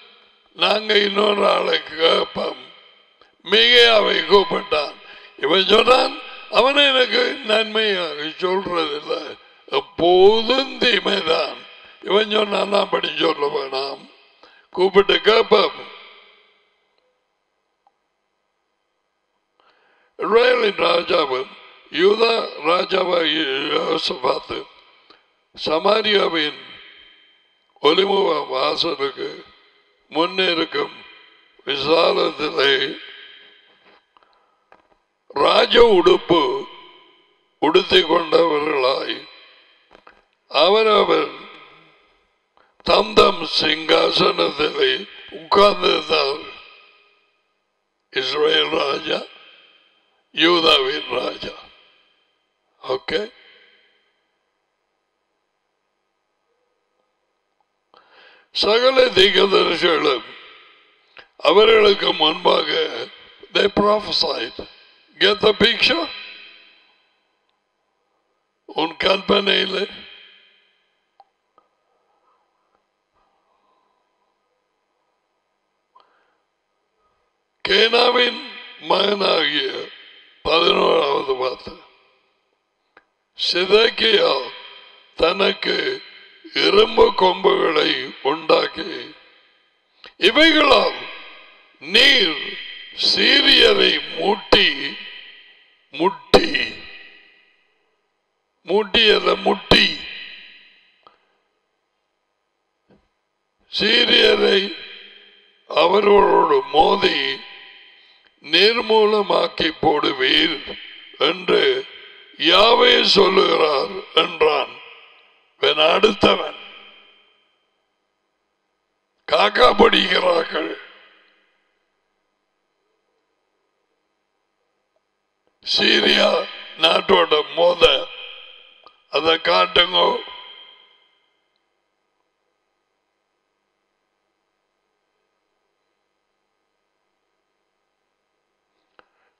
S1: நாங்க இன்னொரு ஆளுக்கு கேட்போம். மிக அவை கூப்பிட்டான். இவன் சொன்னான் அவன் எனக்கு நன்மையாக சொல்றதில்லை. எப்போதும் தீமைதான். இவன் சொன்னான் அப்படி சொல்ல வேணாம். கூப்பிட்டு கேட்போம். இஸ்ரேலின் ராஜாவும் யூதா ராஜாவாகிய யோசபாத்து சமாரியாவின் ஒலிமுக வாசலுக்கு முன்னே இருக்கும் விசாலத்திலே ராஜ உடுப்பு உடுத்தி கொண்டவர்களாய் அவரவர் தம் தம் சிங்காசனத்திலே உட்கார்ந்திருந்தார். இஸ்ரேல் ராஜா யூதாவின் ராஜா. ஓகே சகல தீகதரிசிகளும் அவர்களுக்கு முன்பாக they prophesied. Get the picture? உன் கற்பனையில். கேனாவின் மகனாகிய பதினோராவது பார்த்து சிதக்கியா தனக்கு இரும்பு கொம்புகளை உண்டாக்கி இவைகளால் நீர் சீரியரை மூட்டி முட்டி மூட்டியத முட்டி சீரியரை அவர்களோடு மோதி நிர்மூலமாக்கி போடுவீர் என்று யாவே சொல்லுகிறார் என்றான். அடுத்தவன். காக்கா படிக்கிறார்கள். சீரியா நாட்டோட மோத அதை காட்டுங்க.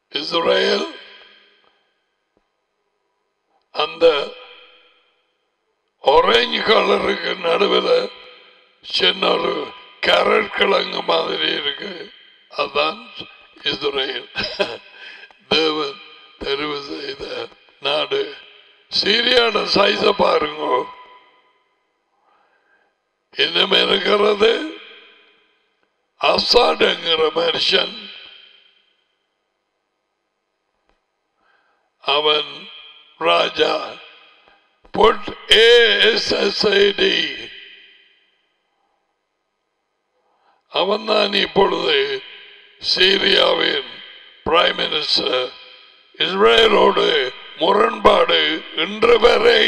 S1: இஸ்ரேல் அந்த ஆரஞ்சு கலருக்கு நடுவில் சின்ன ஒரு கரட்கிழங்கு மாதிரி இருக்கு. அதான் இஸ்ரேல். தேவன் தெரிவு செய்த நாடு. சீரியாட சைஸ பாருங்க. இன்னும் இருக்கிறது அசாடுங்கிற மனுஷன். அவன் ராஜா. Put ASSID அவன்தான் இப்பொழுது சீரியாவின் பிரைம் மினிஸ்டர் இஸ்ரேலோடு முரண்பாடு இன்று வரை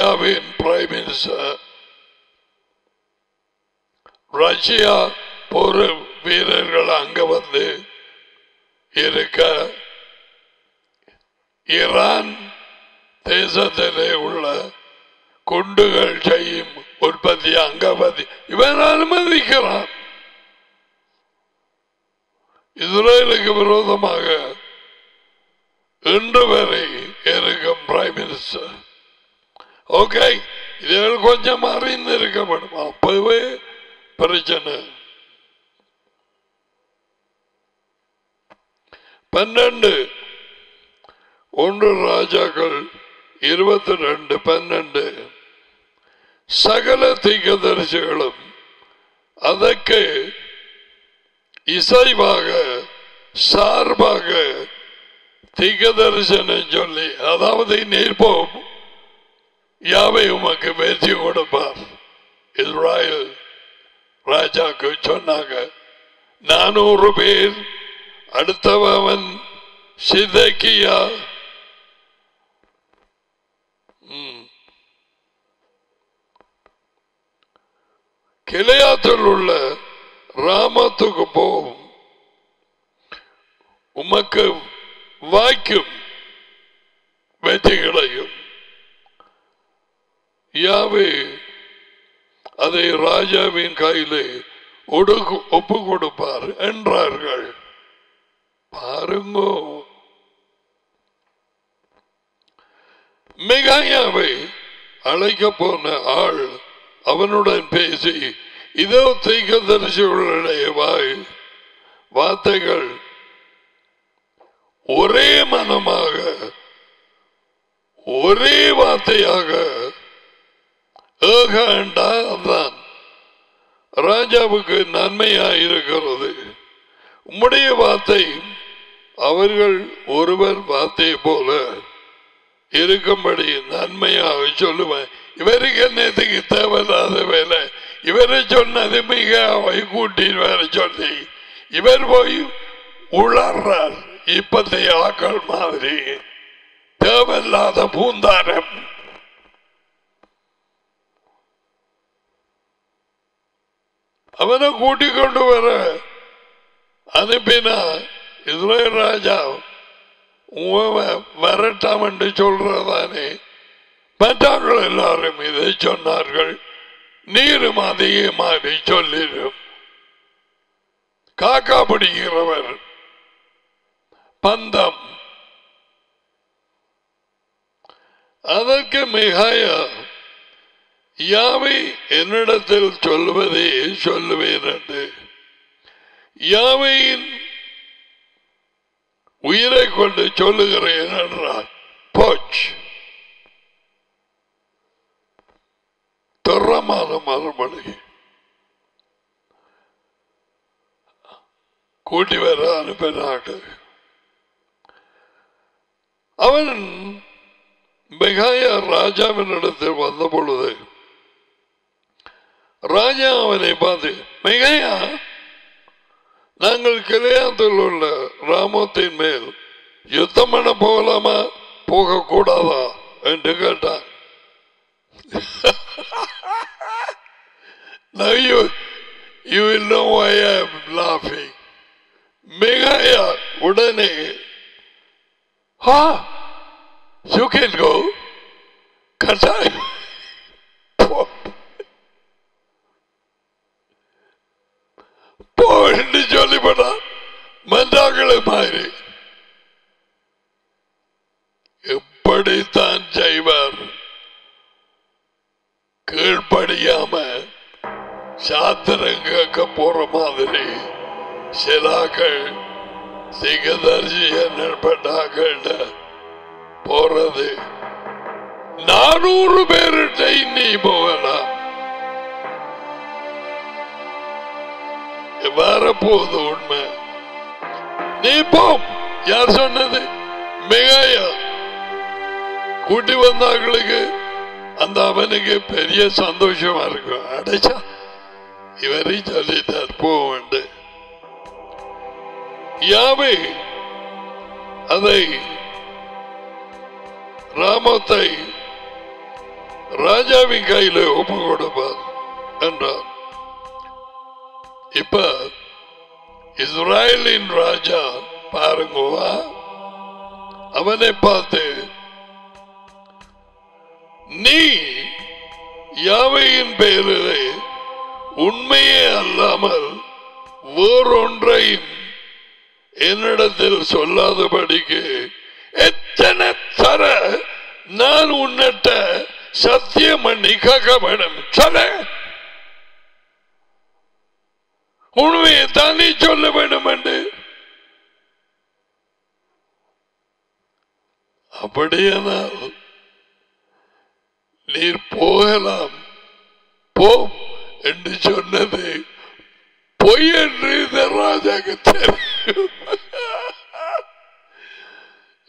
S1: சீரியாவின் பிரைம் மினிஸ்டர் ரஷ்யா போர் வீரர்கள் அங்க வந்து இருக்க. ஈரான் தேசத்திலே உள்ள குண்டுகள் செய்யும் உற்பத்தி அங்கபதி இவன் அனுமதிக்கிறான் இஸ்ரேலுக்கு விரோதமாக இன்று வரை இருக்கும் பிரைம் மினிஸ்டர் ஓகே இதுகள் கொஞ்சம் அறிந்து இருக்க வேண்டும். அப்பவே பிரச்சனை. பன்னெண்டு. ஒன்று ராஜாக்கள் இருபத்தி ரெண்டு பன்னெண்டு. சகல தீக்கதரிசிகளும் அதற்கு இசைவாக சார்பாக தீக்கதரிசனம் சொல்லி அதாவது நீர் யாவை உமக்கு வெற்றி கொடுப்பார். இஸ்ராயல் ராஜாக்கு சொன்னாங்க நானூறு பேர் அடுத்தவன் சிதக்கியா? கிளையாத்தில் உள்ள ராமத்துக்கு போகும். உமக்கு வாய்க்கும் வெற்றிகளையும் யாவே அதை ராஜாவின் கையிலே ஒப்பு கொடுப்பார் என்றார்கள். பாருங்கோ. மிகாயாவை அழைக்க போன ஆள் அவனுடன் பேசி இதோ தீர்க்கதரிசிகளுடைய வாய். வார்த்தைகள் ஒரே மனமாக ஒரே வார்த்தையாக அதான் தான் ராஜாவுக்கு நன்மையாயிருக்கிறது. உம்முடைய வார்த்தை அவர்கள் ஒருவர் வார்த்தை போல இருக்கும்படி நன்மையாக சொல்லுவேன். இவருக்கு என்னத்துக்கு தேவையில்லாத வேலை? இவரை சொன்னது மிக அவை கூட்டி வேற சொல்லி. இவர் போய் உளர்றார். இப்பத்தைய ஆக்கள் மாதிரி. தேவையில்லாத பூந்தாரம். அவனை கூட்டிக் கொண்டு வர அனுப்பினா இஸ்ரேல் ராஜா வரட்டாம் என்று சொல்றதானே மற்றவர்கள் எல்லாரும் இதை சொன்னார்கள் நீரும் அதையே மாறி சொல்லிடும் காக்கா பிடிக்கிறவர் பந்தம் அதற்கு மிகாய யாவை என்னிடத்தில் சொல்வதே சொல்லுவேன் என்று. யாவையின் உயிரை கொண்டு சொல்லுகிறேன் என்றார். போச். தொடரமான மறுமொழி. கூட்டி வர அனுப்பினார்கள். அவன் மிகாய ராஜாவினிடத்தில் வந்த பொழுது ராஜா அவனை பார்த்து மிகையா நாங்கள் கிளையாத்தில் உள்ள ராமத்தின் மேல் யுத்தம் பண்ண போகலாமா? போகக்கூடாதா? என்று கேட்டான். Now you, you will know why I am laughing. மிகாயா உடனே. ஹா யூ கேன் கோ கட்டாயம் போ போ என்று சொல்லிவிட்டான் மன்றாக்களை மாதிரி எப்படித்தான் செய்வர்? கீழ்ப்படியாம சாத்திரம் கேட்க போற மாதிரி சிலாக்கள் சிகதர்சி என்னப்பட்டாக்கள் போறது. நானூறு பேருட்ட நீ போகலாம் வரப்போகுது உண்மை. நீ போ யார் சொன்னது? மிகாயா. கூட்டி வந்தாங்களுக்கு அந்த அவனுக்கு பெரிய சந்தோஷமா இருக்கும். அடைச்சா இவரை சொல்லிட்டார் போவண்டு. யாவை அதை ராமத்தை ராஜாவின் கையில ஒப்பு கொடுப்பார் என்றார். இப்ப இஸ்ராயலின் ராஜா பாருங்கோவா அவனை பார்த்து நீ யாவையின் பெயரிலே உண்மையே அல்லாமல் வேறொன்றையும் என்னிடத்தில் சொல்லாதபடிக்கு எத்தனை தர நான் உன்னிட்ட சத்தியம் பண்ணி கேட்க வேணும் சொல்ல. உண்மையை தானே சொல்ல வேண்டும் என்று. அப்படியானால் நீர் போகலாம். போம் என்று சொன்னது பொய் என்று இந்த ராஜாக்கு தெரியும்.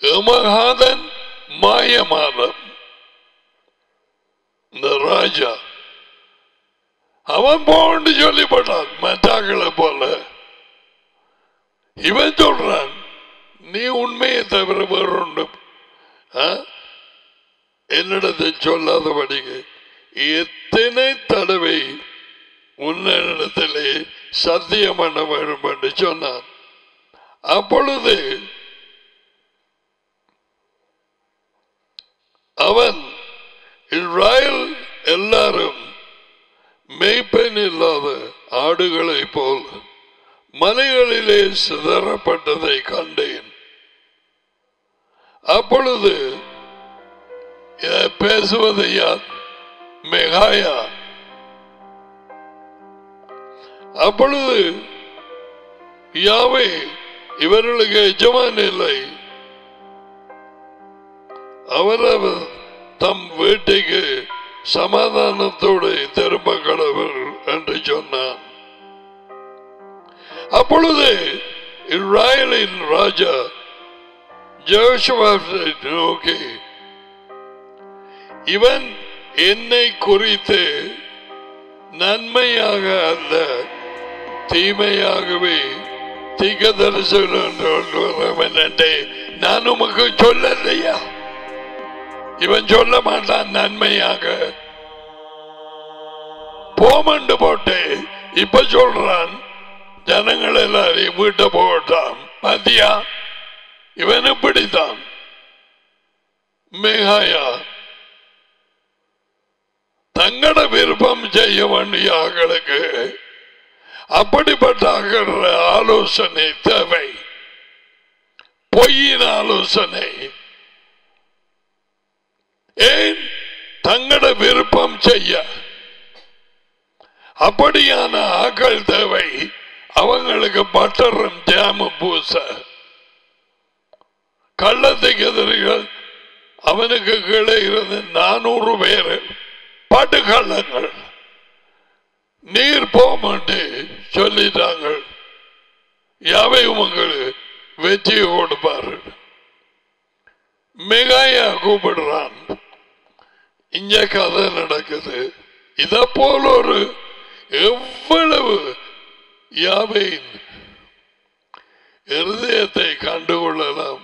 S1: எமகாதன் மாயமாதன் இந்த ராஜா அவன் போன்னு சொல்லிப்பட்டான் மற்றாக்களை போல. இவன் சொல்றான் நீ உண்மையை தவிர வேறொன்று என்னிடத்தை சொல்லாதபடிக்கு எத்தனை தடவை உன்னிடத்திலே சத்தியம் பண்ண வேண்டும் என்று சொன்னான். அப்பொழுது அவன் இஸ்ராயல் எல்லாரும் மெய்ப்பெண் இல்லாத ஆடுகளை போல் மலைகளிலே சிதறப்பட்டதை கண்டேன். அப்பொழுது பேசுவது யார்? மெகாயா. அப்பொழுது யாவை இவர்களுக்கு எஜமான் இல்லை. அவரவர் தம் வீட்டுக்கு சமாதானத்தோடு திரும்ப கடவுள் என்று சொன்னான். அப்பொழுது இஸ்ராயலின் ராஜா ஜோஷுவாவை நோக்கி இவன் என்னை குறித்து நன்மையாக அந்த தீமையாகவே தீக்க தரிசனம் நான் உமக்கு சொல்லலையா? இவன் சொல்ல மாட்டான் நன்மையாக. போமண்டு போட்டு இப்ப சொல்றான் ஜனங்கள் எல்லாரையும் வீட்டை போட்டான். மத்தியா இவன் இப்படித்தான். மேகாயா. தங்கட விருப்பம் செய்ய வேண்டிய ஆக்களுக்கு அப்படிப்பட்ட ஆகிற ஆலோசனை தேவை. பொய்யின் ஆலோசனை. ஏன் தங்கட விருப்பம் செய்ய? அப்படியான ஆக்கள் தேவை. அவங்களுக்கு பட்டரும் ஜாமும் பூச. கள்ளத்துக்கு எதிரிகள் அவனுக்கு கீழே இருந்து நானூறு பேர். படுகள்ளங்கள் நீர் போக சொல்லிட்டாங்க யாவை உங்களுக்கு வெற்றியை கொடுப்பார்கள்? மிகாயா கூப்பிடுறான். இங்க கதை நடக்குது. இத போல ஒரு எவ்வளவு யாவையின் இருதயத்தை கண்டுகொள்ளலாம்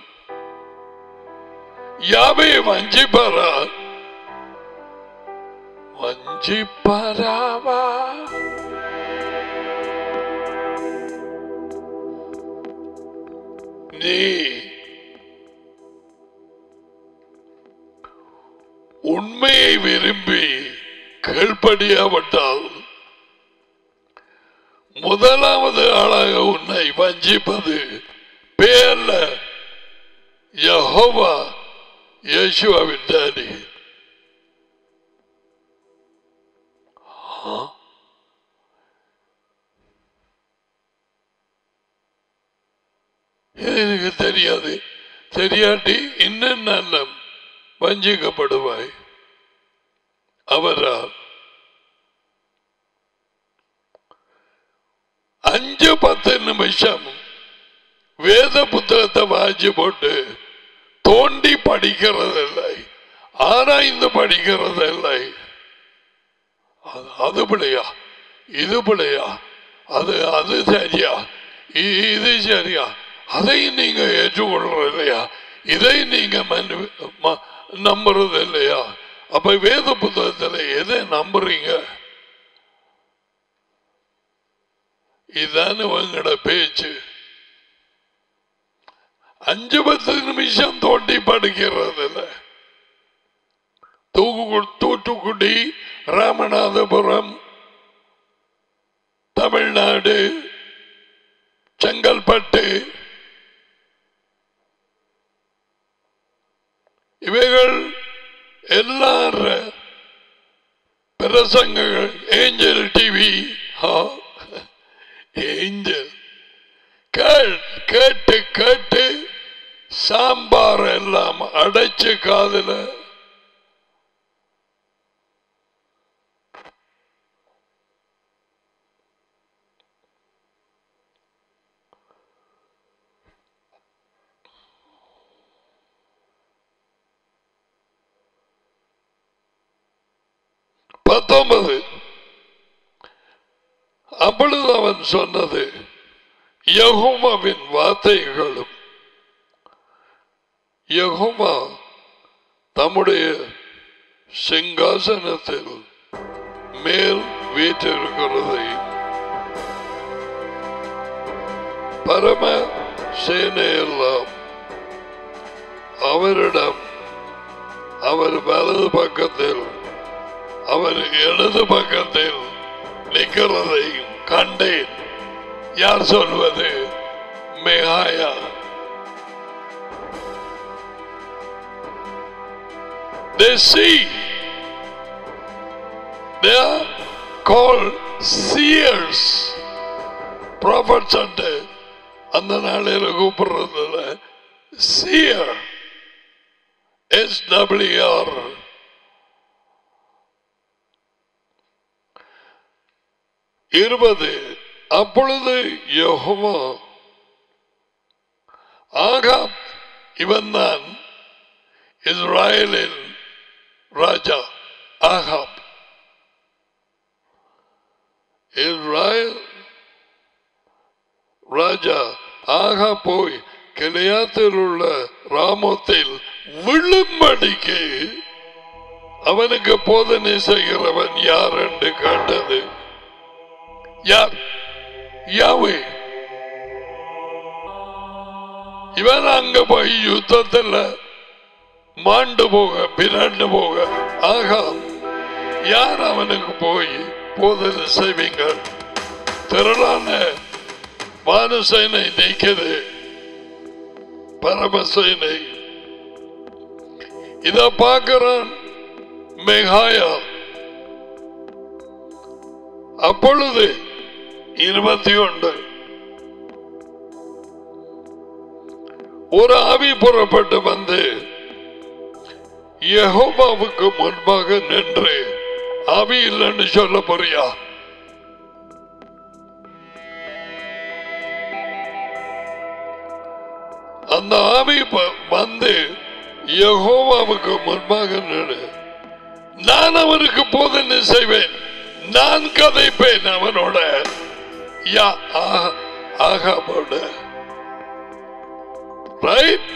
S1: யாவை வஞ்சிப்பாரா? வஞ்சிப்பாராவா? நீ உண்மையை விரும்பி கீழ்ப்படியாவிட்டால் முதலாவது ஆளாக உன்னை வஞ்சிப்பது பேர்ல யஹோவா யேசுவாவின் டாடி எனக்கு தெரியாது? தெரியாட்டி இன்னும் நல்ல வஞ்சிக்கப்படுவாய். அவரால் அஞ்சு பத்து நிமிஷம் வேத புத்தகத்தை வாஞ்சி போட்டு தோண்டி படிக்கிறதில்லை ஆராய்ந்து படிக்கிறதில்லை. அது- அது பிள்ளையா? இது பிள்ளையா? அது அது சரியா? இது சரியா? அதை நீங்க ஏற்றுக்கொள்ற இல்லையா இதை நீங்க மன்னு- நம்புறது இல்லையா? அப்ப வேத புத்தகத்துல எதை நம்புறீங்க? இதுதான் உங்களோட பேச்சு. அஞ்சு பத்து நிமிஷம் தோண்டி படிக்கிறது தூக்கு தூத்துக்குடி ராமநாதபுரம் தமிழ்நாடு செங்கல்பட்டு இவைகள் எல்லார பிரசங்கங்கள். Angel TV angel. கேட்டு கேட்டு சாம்பார் எல்லாம் அடைச்சு காதுல பத்தொன்பது அப்பொழுது அவன் சொன்னது. யகுமாவின் வார்த்தைகளும் யகுமா தம்முடைய சிங்காசனத்தில் மேல் வீற்றிருக்கிறதை பரம சேனையெல்லாம் அவரிடம் அவர் வலது பக்கத்தில் அவர் இடது பக்கத்தில் நிற்கிறதையும் கண்டேன். யார் சொல்வது மேகாயா They see. They are called seers. Prophets அந்த நாளையில் கூப்பிடுறதுல சியர் எஸ் டபிள்யூஆர் இருபது அப்பொழுது யெகோவா ஆகாப் இவன்தான் இஸ்ராயலில் ராஜா ஆகாப். இஸ்ராயல் ராஜா ஆகா போய் கிளையாத்தில் உள்ள ராமத்தில் விழும்படிக்கு அவனுக்கு போதனை செய்கிறவன் யார் என்று கேட்டது? யார்? யாவே. இவன் அங்க போய் யுத்தத்தில் மாண்டு போக பிறண்டு போக. ஆகா யார் அவனுக்கு போய் போதல் செய்வீங்கள் திரளான வானசேனை நீக்குது பரமசேனை. இத பார்க்கிறான் மெகாயா. அப்பொழுது இருபத்தி ஒன்று. ஒரு ஆவி புறப்பட்டு வந்து யகோபாவுக்கு முன்பாக நின்று ஆவி இல்லைன்னு சொல்ல போறியா? அந்த ஆவி ப- வந்து யகோபாவுக்கு முன்பாக நின்று நான் அவனுக்கு போதனை செய்வேன். நான் கதைப்பேன் அவனோட. யா ஆகாமோட. ரைட்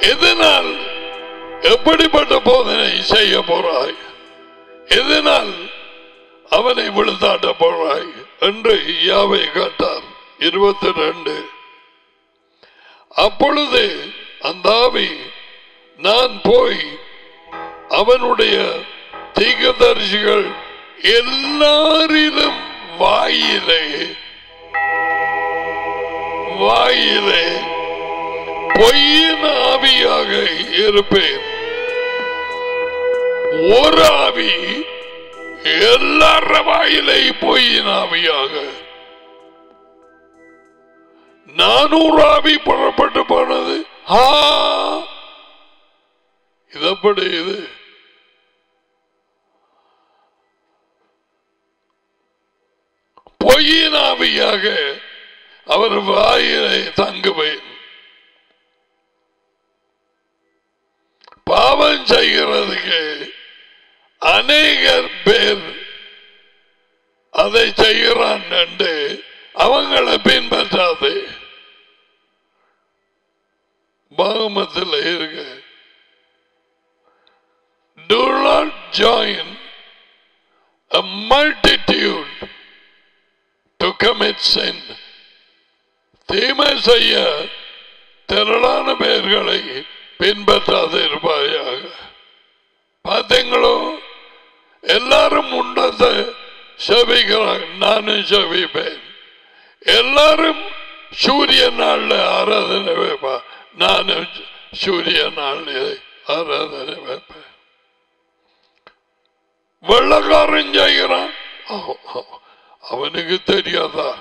S1: எதனால் எப்படிப்பட்ட போதனை செய்ய போறாய்? எதனால் அவனை விழுத்தாட்ட போறாய்? என்று யாவை கேட்டார். இருபத்தி ரெண்டு அப்பொழுது அந்த ஆவி நான் போய் அவனுடைய தீகதரிசிகள் எல்லாரிலும் வாயிலே வாயிலே பொய்யின் ஆவியாக இருப்பேன். ஒரு ஆவி எல்லார வாயிலை பொய்யின் ஆவியாக. நானூறு ஆவி புறப்பட்டு போனது. ஆ! இதப்படி இது. வாயின் ஆவியாக அவர் வாயிலை தங்குவேன். பாவம் செய்கிறதுக்கு அநேகர் பேர் அதை செய்கிறான் என்று அவங்களை பின்பற்றாது. பாகமத்தில் இருக்க Do not join a multitude commit sin. தீமை செய்ய திரளான பெயர்களை பின்பற்றாத இருப்பாயாக பார்த்தீங்களோ எல்லாரும் உண்டத்தை செவிக்கிறாங்க நானும் செவிப்பேன். எல்லாரும் சூரிய நாளில் ஆராதனை வைப்பேன் நானும் சூரிய நாளில் ஆராதனை வைப்பேன். வெள்ளக்காரன் செய்கிறான். அவனுக்கு தெரியாதா?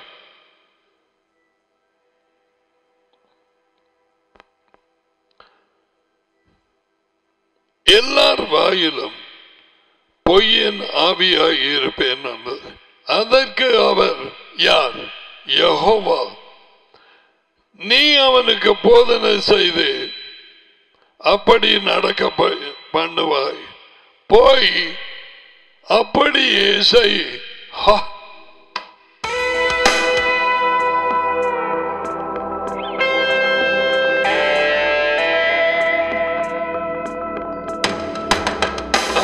S1: எல்லார் வாயிலும் பொய்யின் ஆவியாகி இருப்பேன் அதற்கு அவர் யார்? யகோவா. நீ அவனுக்கு போதனை செய்து அப்படி நடக்க ப- பண்ணுவாய். போய் அப்படியே செய்.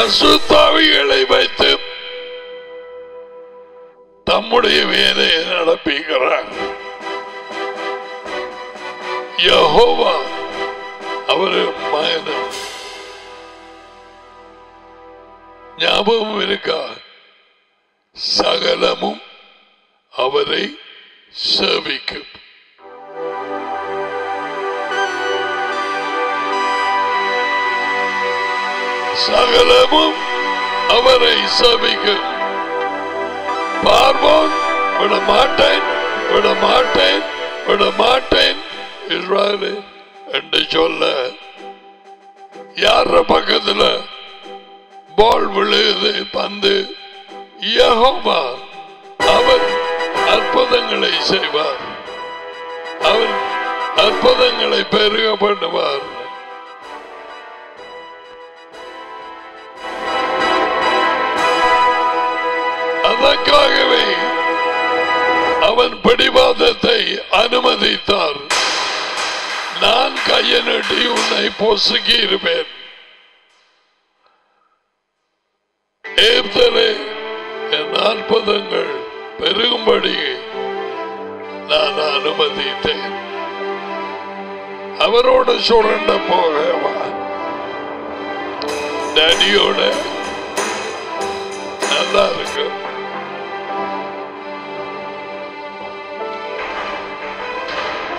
S1: அசுத்தாவிகளை வைத்து தம்முடைய வேலையை நடப்புகிறார் யெகோவா அவரு மகனும் ஞாபகம் இருக்கா? சகலமும் அவரை சேவிக்கும். சகலமும் அவரை சபிக்கும் பார்வோன் விட மாட்டேன் விட மாட்டேன் விட மாட்டேன் இஸ்ராயலே என்று சொல்ல யார பக்கத்துல பால் விழுது பந்து? யெகோவா அவர் அற்புதங்களை செய்வார். அவர் அற்புதங்களை பெருக பண்ணுவார் அதற்காகவே அவன் பிடிவாதத்தை அனுமதித்தார். நான் கையை நட்டி உன்னை பொசுக்கி இருப்பேன் ஏப்தலே என் அற்புதங்கள் பெருகும்படி நான் அனுமதித்தேன். அவரோட சுரண்ட போகவா டேடியோட நல்லா இருக்கு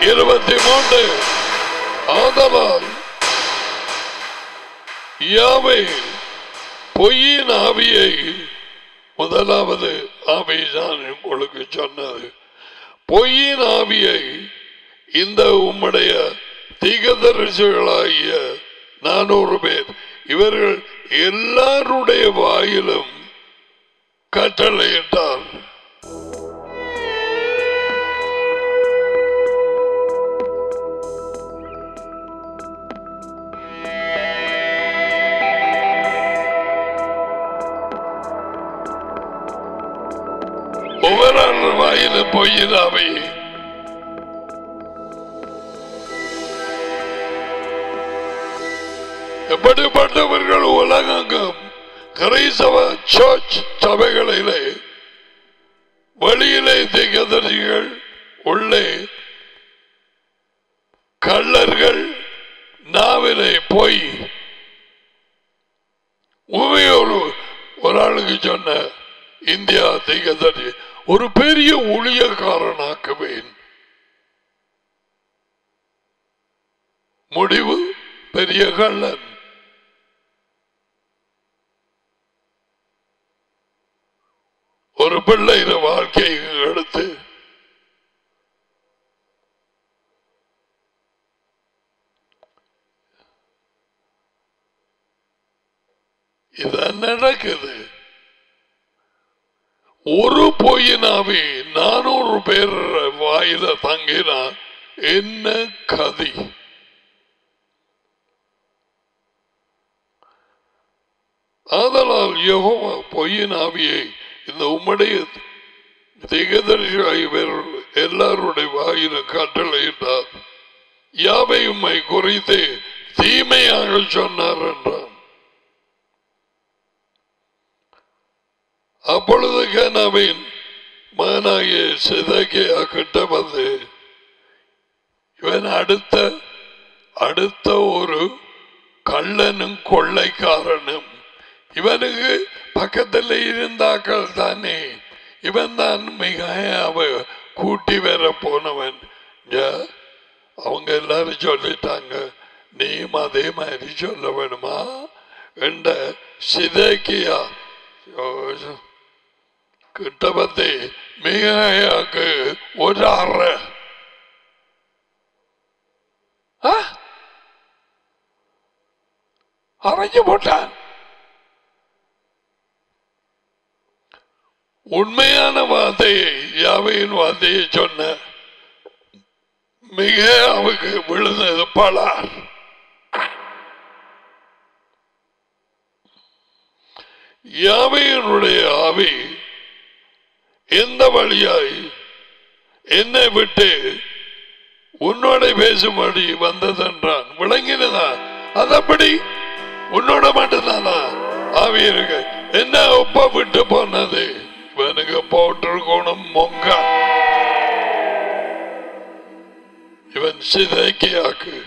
S1: இருபத்தி மூன்று. ஆதலால் யாவை பொய்யின் ஆவியை முதலாவது ஆவிதான் உங்களுக்கு சொன்னது பொய்யின் ஆவியை இந்த உம்முடைய திகதரிசிகளாகிய நானூறு பேர் இவர்கள் எல்லாருடைய வாயிலும் கட்டளையிட்டார். வாயிலும் எப்படிப்பட்டவர்கள் உலகங்கும் கிரைசவ சர்ச் சபைகளிலே வெளியிலே திகதரிகள் உள்ளே கள்ளர்கள் நாவிலே போய் உமையோரு ஒரு ஆளுக்கு சொன்ன இந்தியா திகதரி ஒரு பெரிய ஊழியக்காரனாக்குவேன். முடிவு பெரிய கள்ளன். ஒரு பிள்ளையில வாழ்க்கையை எடுத்து இதான் நடக்குது. ஒரு பொய்யினாவே நானூறு பேர் வாயில தங்கினா என்ன கதி? ஆதலால் யெகோவா பொய்யின் ஆவியை இந்த உம்முடைய திகதரிசி பேர் எல்லாருடைய வாயில கட்டளையிட்டார். யாவை உம்மை குறித்து தீமையாக சொன்னார் என்றார். அப்பொழுது கனவின் மகனாகிய சிதகியா கிட்ட வந்து இவன் அடுத்த அடுத்த ஒரு கள்ளனும் கொள்ளைக்காரனும் இவனுக்கு பக்கத்தில் இருந்தாக்கள் தானே இவன் தான் மிக அவ கூட்டி வர போனவன். அவங்க எல்லாரும் சொல்லிட்டாங்க நீயும் அதே மாதிரி சொல்ல வேணுமா? என்ற சிதேக்கியா கிட்ட வந்து மிக ஒரு அறை அரைஞ்சு போட்டான். உண்மையான வார்த்தையை யாவையின் வார்த்தையை சொன்ன? மிக அவருக்கு விழுந்தது பலார். யாவையினுடைய ஆவி எந்த வழியாய் என்னை விட்டு உன்னோட பேசும்படி வந்ததென்றான். விளங்கினதா? அதப்படி உன்னோட மட்டும்தானா? ஆவியிருக்க என்ன ஒப்ப விட்டு போனது? இவனுக்கு போட்டிருக்கணும் மொங்க. இவன் சிதைக்கியாக்கு.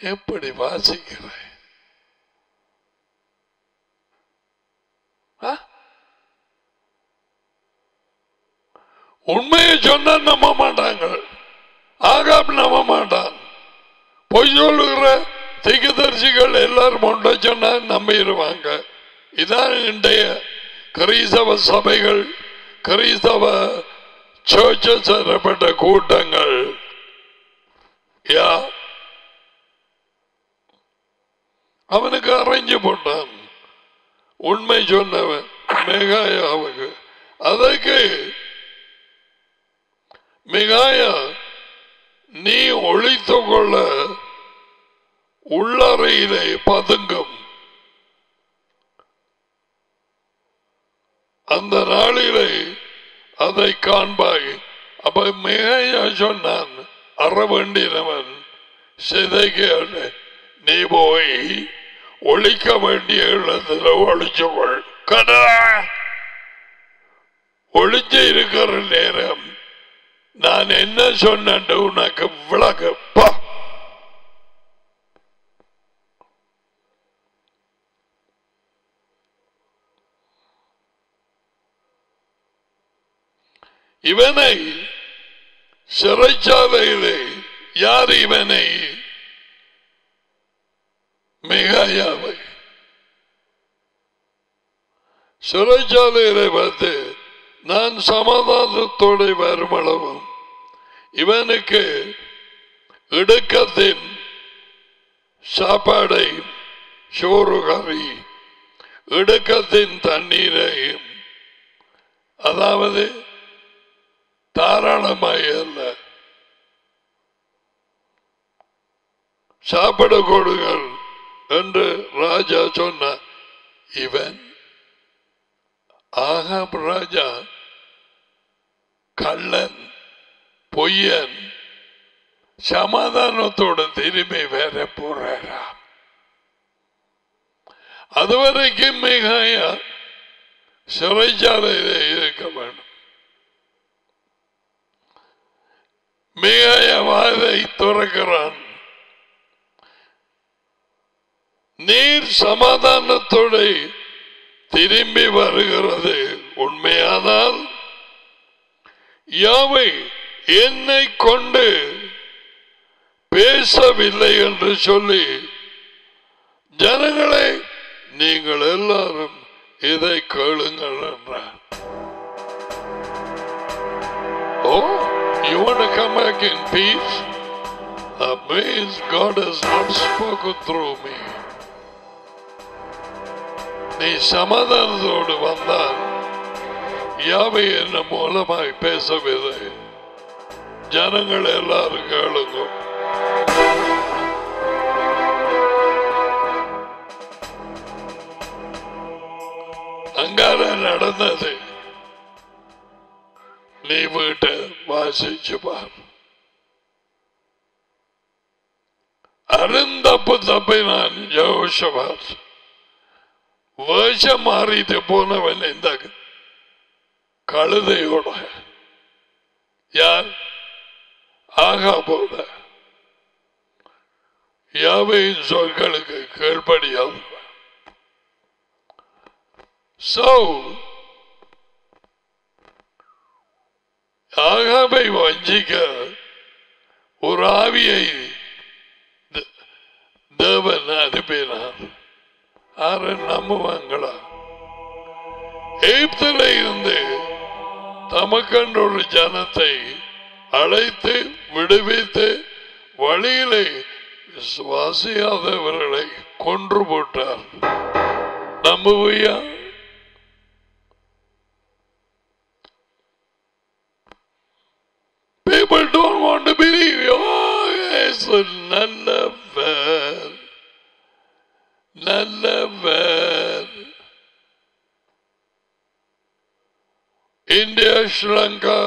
S1: எப்படி வாசிக்கிறேன்? உண்மையை சொன்னா நம்ப மாட்டாங்க. ஆகாப் நம்ப மாட்டான். பொய் சொல்லுகிற திகதர்சிகள் எல்லாரும் ஒன்றை சொன்னா நம்பிடுவாங்க. இதான் இன்றைய கிறிஸ்தவ சபைகள் கிறிஸ்தவ சர்ச்சஸ் எனப்பட்ட கூட்டங்கள். யா? அவனுக்கு அரைஞ்சு போட்டான். உண்மை சொன்னவன் மேகாயாவுக்கு. அதற்கு மிகாயா நீ ஒழித்து கொள்ள உள்ளறையிலே பதுங்கும். அந்த நாளிலே அதை காண்பாய். அப்ப மிகையா சொன்னான் அற சிதைக்கு நீ போய் ஒழிக்க வேண்டிய இடத்துல ஒழிச்சுக்கொள். கடா ஒளிஞ்சு இருக்கிற நேரம் நான் என்ன சொன்னேன் உனக்கு விளக்கப்பா இவனை சிறைச்சாலையிலே யார் இவனை மிகாயாவை. சிறைச்சாலையிலே பார்த்து நான் சமாதானத்தோடு வருமளவும் இவனுக்கு இடுக்கத்தின் சாப்பாடை சோறு கறி இடுக்கத்தின் தண்ணீரையும் அதாவது தாராளமாக அல்ல சாப்பிட கொடுங்கள். என்று ராஜா சொன்னார். இவன் ஆகாப் ராஜா கள்ளன் பொய்யன் சமாதானத்தோட திரும்பி வேற போறா அதுவரைக்கும் மிகாயா சிறைச்சாலையில இருக்க வேண்டும். மிகாய வாதை துறக்கிறான். நீர் சமாதானத்தோடு திரும்பி வருகிறது உண்மையானால் யாவை என்னை கொண்டு பேசவில்லை என்று சொல்லி ஜனங்களை நீங்கள் எல்லாரும் இதை கேளுங்கள் என்றார் ஓ you want to come back in peace? That means God has not spoken through me. நீ சமாதானத்தோடு வந்தால் யாவை என்ன மூலமாய் பேசவில்லை ஜனங்கள் எல்லாரும் கேளுங்க. அங்கார நடந்தது. நீ வீட்டை வாசிச்சு பார். அருந்தப்பு தப்பினான் யோசபாத் வேஷம் மாறிட்டு போனவன் இந்த கழுதையோட யார் ஆகாபோட யாவையின் சொற்களுக்கு கீழ்படியாதவன் So, ஆகாபை வஞ்சிக்க ஒரு ஆவியை தேவன் அனுப்பினார் யாரு நம்புவாங்களா? எகிப்தில இருந்து தமக்கென்ற ஒரு ஜனத்தை அழைத்து விடுவித்து வழியிலே விசுவாசியாதவர்களை கொன்று போட்டார். நம்புவியா? People don't want to believe. You. Oh, yes, நல்லவர் நல்லவர் India Sri Lanka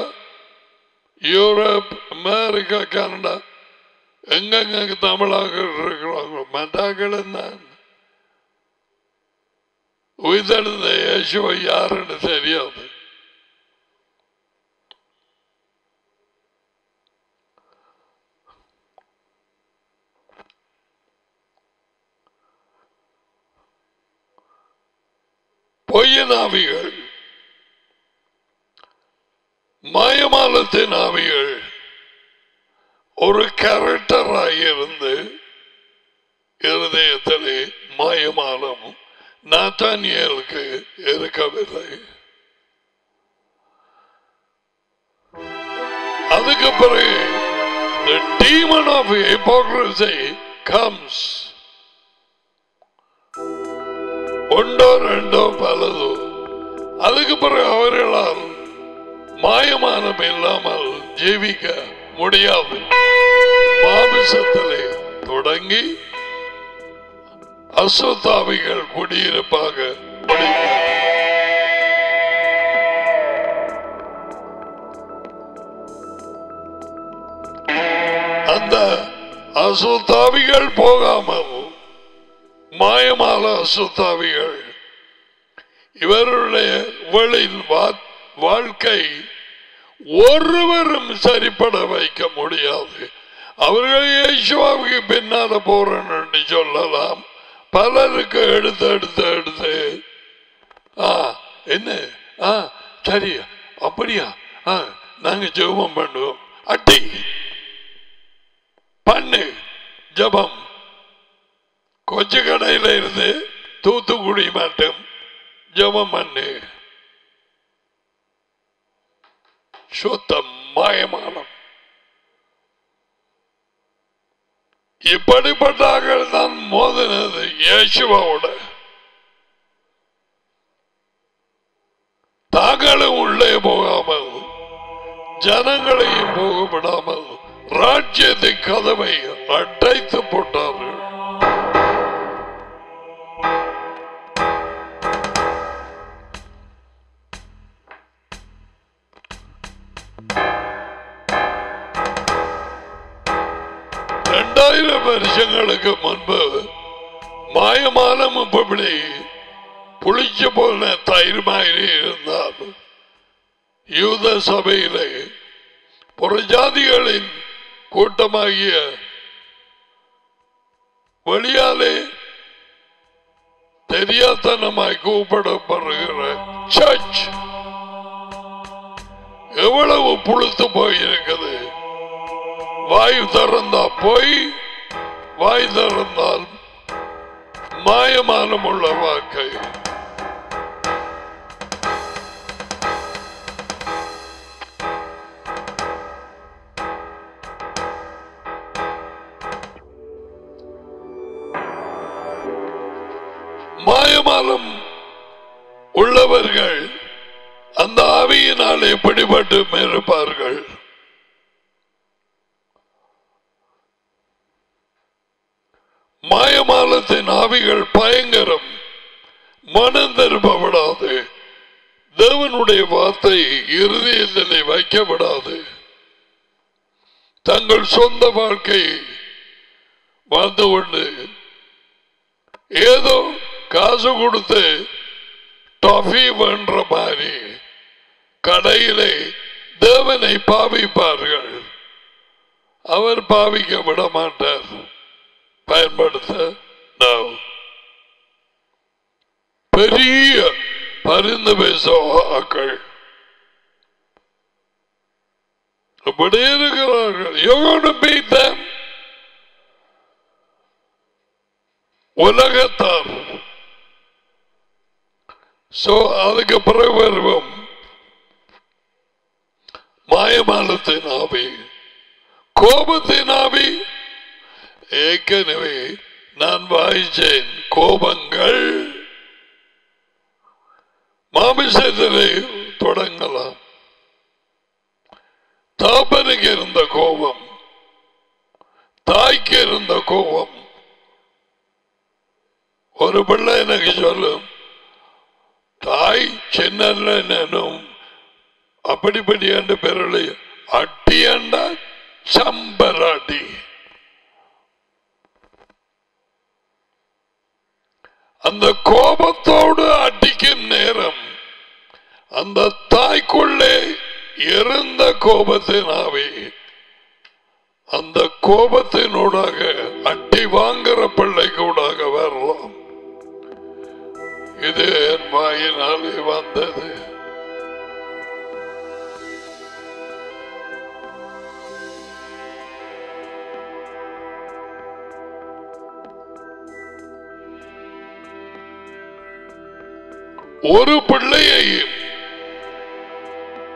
S1: Europe America Canada எங்கெங்க தமிழாக இருக்கிறாங்க மற்றாக்கள் தான் உயிர்த்தெழுந்த இயேசுவை யாருன்னு தெரியாது பொய்யின் ஆவிகள் மாயமாலத்தின் ஆவிகள் ஒரு கேரக்டராக இருந்து இருதயத்திலே மாயமாலம் நாத்தானியலுக்கு இருக்கவில்லை. அதுக்கு பிறகு the demon of hypocrisy comes. ஒன்றோ ரெண்டோ பலதோ. அதுக்கு பிறகு அவர்களால் மாயமானம் இல்லாமல் ஜீவிக்க முடியாது. மாமிசத்திலே தொடங்கி அசுத்தாவிகள் குடியிருப்பாக அந்த அசுத்தாவிகள் போகாமல் மாயமால அசுத்தாவிகள் இவருடைய வழியில் வா- வாழ்க்கை ஒருவரும் சரிப்பட வைக்க முடியாது. அவர்கள் இயேசுவாவுக்கு பின்னால போறன்னு சொல்லலாம். பலருக்கு எடுத்து எடுத்து எடுத்து. ஆ என்ன? ஆ சரி அப்படியா? ஆ நாங்க ஜெபம் பண்ணுவோம். அட்டி. பண்ணு. ஜபம். கொச்சு கடையில் இருந்து தூத்துக்குடி மட்டும் ஜபம் பண்ணு. சுத்தம் மாயமானம். இப்படிப்பட்டார்கள் தான் மோதினது இயேசுவோட. தாங்களும் உள்ளே போகாமல் ஜனங்களையும் போகப்படாமல் ராஜ்யத்தை கதவை அடைத்து போட்டார்கள். வருஷங்களுக்கு முன்பு மாயமான இப்படி புளிச்சு போன தயிர் மாதிரி இருந்தார். யூத சபையிலே புறஜாதிகளின் கூட்டமாகிய வழியாலே தெரியாதனமாய் கூப்பிடப்படுகிற சர்ச் எவ்வளவு புழுத்து போயிருக்குது. வாயு திறந்தா போய் வாய் திறந்தால் மாயமானம் உள்ள வாக்கை மாயமானம் உள்ளவர்கள் அந்த ஆவியினால் எப்படிப்பட்டு இருப்பார்கள் மாயமானத்தின் ஆவிகள் பயங்கரம். மனம் திருப்பப்படாது தேவனுடைய வார்த்தை இருதயத்திலே வைக்க விடாது தங்கள் சொந்த வாழ்க்கை வாழ்ந்து கொண்டு ஏதோ காசு கொடுத்து டாஃபி வேண்ட மாதிரி கடையிலே தேவனை பாவிப்பார்கள். அவர் பாவிக்க விட மாட்டார். பயன்படுத்த no. பெரிய பரிந்து பேசுவாக்கள் அப்படி இருக்கிறார்கள். எவ்வளவு beat உலகத்தார். சோ அதுக்கு பிறகு வருவோம். மாயமானத்தின் ஆவி கோபத்தின் ஆவி ஏற்கனவே நான் வாய்ச்சேன் கோபங்கள். மாமிசத்திலே தொடங்கலாம். தாப்பனுக்கு இருந்த கோபம் தாய்க்கு இருந்த கோபம். ஒரு பிள்ளை எனக்கு சொல்லும் தாய் சின்னும் அப்படிப்படி என்று பெறலை அட்டியண்டா சம்பராட்டி. அந்த கோபத்தோடு அடிக்கும் நேரம் அந்த தாய்க்குள்ளே இருந்த கோபத்தினாவே அந்த கோபத்தினூடாக அட்டி வாங்குற பிள்ளைக்கூடாக வரலாம். இது என் வாயினாலே வந்தது. ஒரு பிள்ளையையும்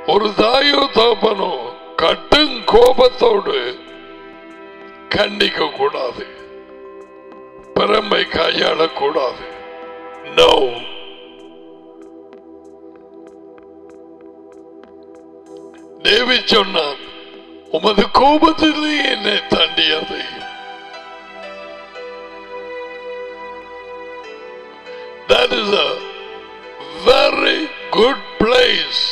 S1: ஒரு தாயோ தகப்பனோ கட்டும் கோபத்தோடு கண்டிக்க கூடாது. பெருமை கையாளக்கூடாது. நோ தேவி சொன்னான் உமது கோபத்திலே என்னை தாண்டியது. That is a very good place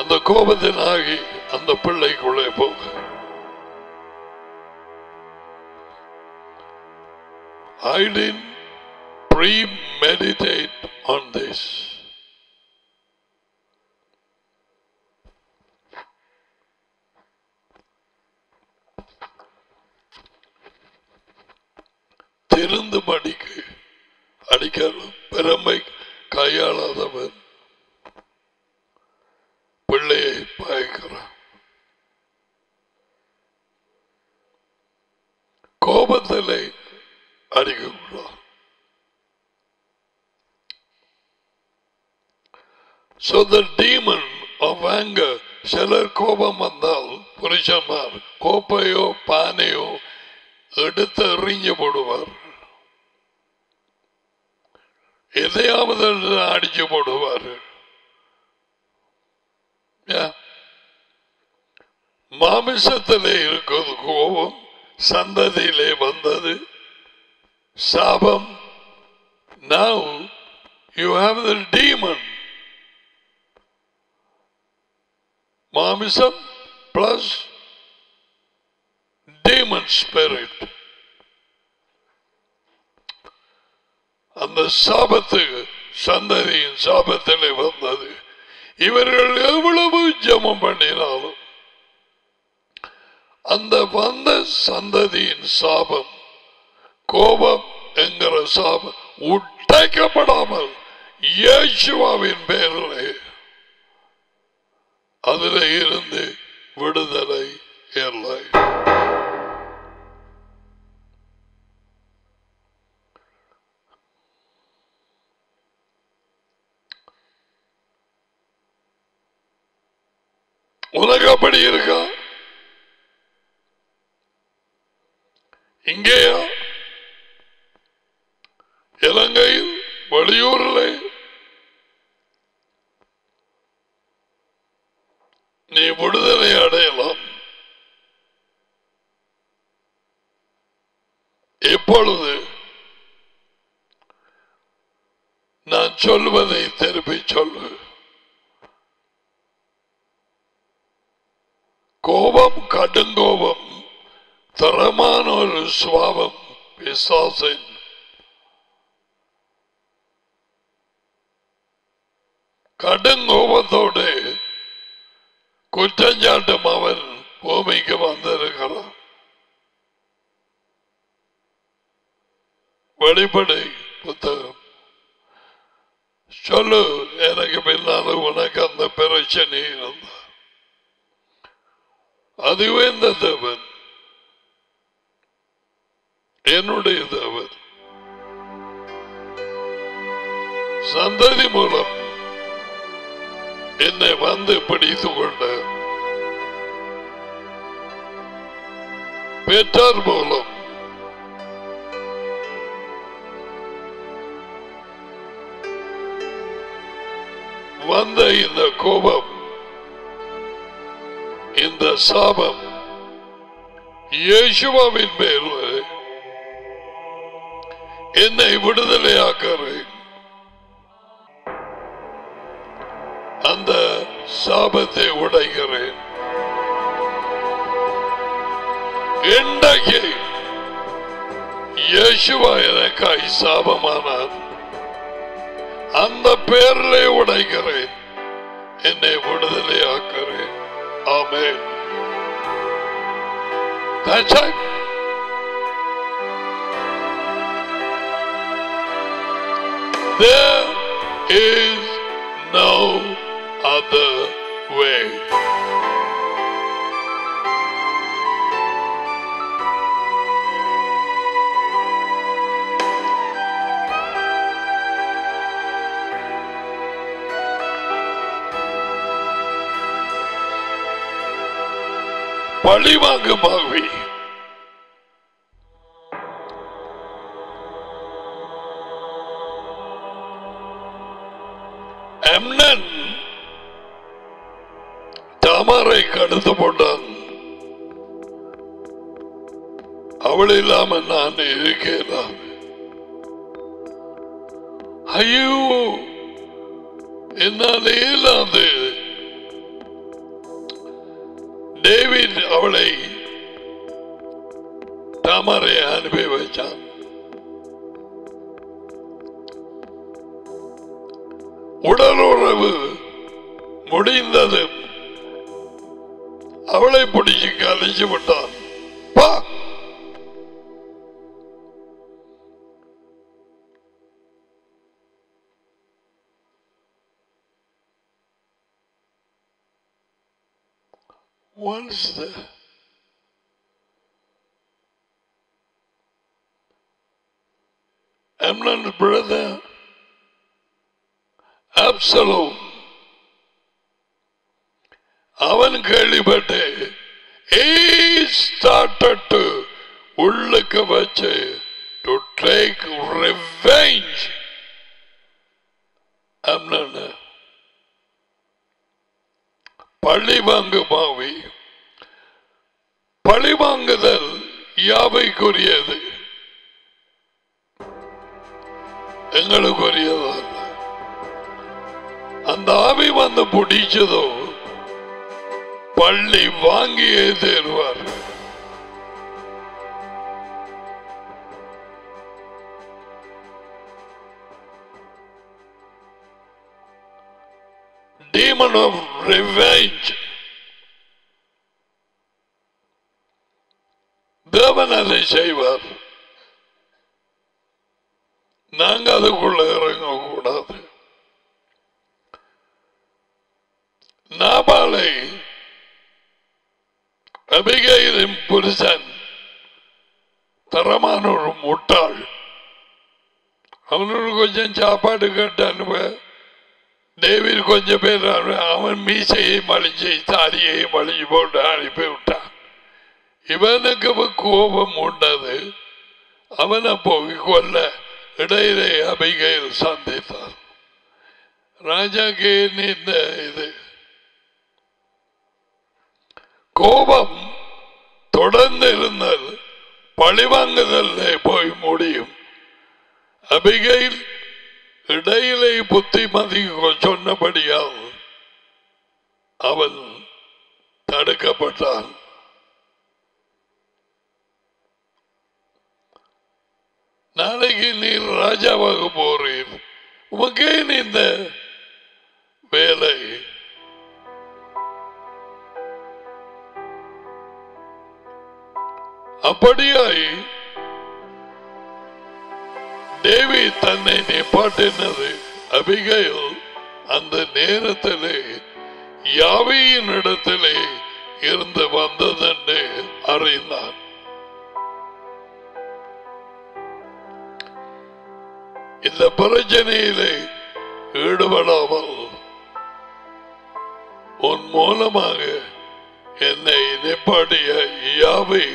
S1: அந்த கோபத்தின் ஆகி அந்த பிள்ளைக்குள்ளே போக. I didn't premeditate on this. திருந்தும்படிக்கு அடிக்கணும் பெருமை கையாளாதவன் பிள்ளையை பாய்க்கிறான் கோபத்திலே அறிகிறான் So the demon of anger, சிலர் கோபம் வந்தால் புருஷன்மார் கோப்பையோ பானையோ எடுத்து எறிஞ்சு போடுவார். எதையாவது அடிச்சு போடுவார். மாமிசத்திலே இருக்கிறது கோபம் சந்ததியிலே வந்தது சாபம். Now you have the demon மாமிசம் பிளஸ் டீமன் ஸ்பிரிட் அந்த சாபத்துக்கு சந்ததியின் சாபத்திலே வந்தது. இவர்கள் எவ்வளவு ஜமம் பண்ணினாலும் அந்த வந்த சந்ததியின் சாபம் கோபம் என்கிற சாபம் உடைக்கப்படாமல் இயேசுவாவின் பேரிலே அதில் இருந்து விடுதலை இல்லை அப்படி இருக்கும் இங்கேயா? இலங்கையில் வெளியூரில்? நீ விடுதலை அடையலாம். இப்பொழுது நான் சொல்வதை திருப்பி சொல்லு கோபம் கடுங்கோபம் தரமான ஒரு சுவாபம் பிசாசின் கடுங்கோபத்தோடு குற்றஞ்சாட்டம் அவன் பூமிக்கு வந்திருக்கிறான் வெளிப்படை புத்தகம். சொல்லு எனக்கு பின்னால உனக்கு அந்த பிரச்சனை இருந்தார் அதுவே இந்த தேவன். என்னுடைய தேவன். சந்ததி மூலம் என்னை வந்து பிடித்து கொண்ட. பெற்றார் மூலம் வந்த இந்த கோபம் இந்த சாபம் இயேசுவாவின் மேல் என்னை விடுதலையாக்கிறேன் அந்த சாபத்தை உடைகிறேன் இன்றைக்கு இயேசுவா எனக்காய் சாபமானார் அந்த பேரிலே உடைக்கிறேன். என்னை விடுதலையாக்கிறேன் ஆமென். ஆமே. There is no other. பழிவாங்கமாகவே அம்னன் தாமரை கடந்து போட்டான். அவள் இல்லாம நான் இருக்கிறான் ஐயோ என்னாலே இல்லாது. அவளை தாமரை அனுப்பி வச்சான் உடல் உறவு முடிந்தது அவளை பிடிச்சு கலைச்சு விட்டான். Demon of revenge. தேவன் அதை செய்வார். நாங்க அதுக்குள்ள இறங்க கூடாது நாபாலை அபிகையின் புருஷன் தரமான ஒரு முட்டாள். அவனோட கொஞ்சம் சாப்பாடு கேட்டான் டேவிட் கொஞ்சம் பேர் அவன் மீசையையும் அழிஞ்சு தாடியை அழிஞ்சு போட்டு அனுப்பி விட்டான். இவனுக்கு கோபம் உண்டது. அவனை போய் கொல்ல இடையிலே அபிகையில் சந்தித்தார் ராஜாக்கு இந்த இது. கோபம் தொடர்ந்து இருந்தது. பழிவாங்குதல் போய் முடியும். அபிகையில் இடையிலே புத்திமதி சொன்னபடியால் அவன் தடுக்கப்பட்டான். நாளைக்கு நீர் ராஜாவாக போறீர் உமக்கே இந்த வேலை. அப்படியாய் தேவி தன்னை நிப்பாட்டினது அபிகையில் அந்த நேரத்திலே யாவையின் இடத்திலே இருந்து வந்ததென்று அறிந்தான். இந்த பிரச்சனையிலே ஈடுபடாமல் உன் மூலமாக என்னை நிப்பாட்டிய யாவை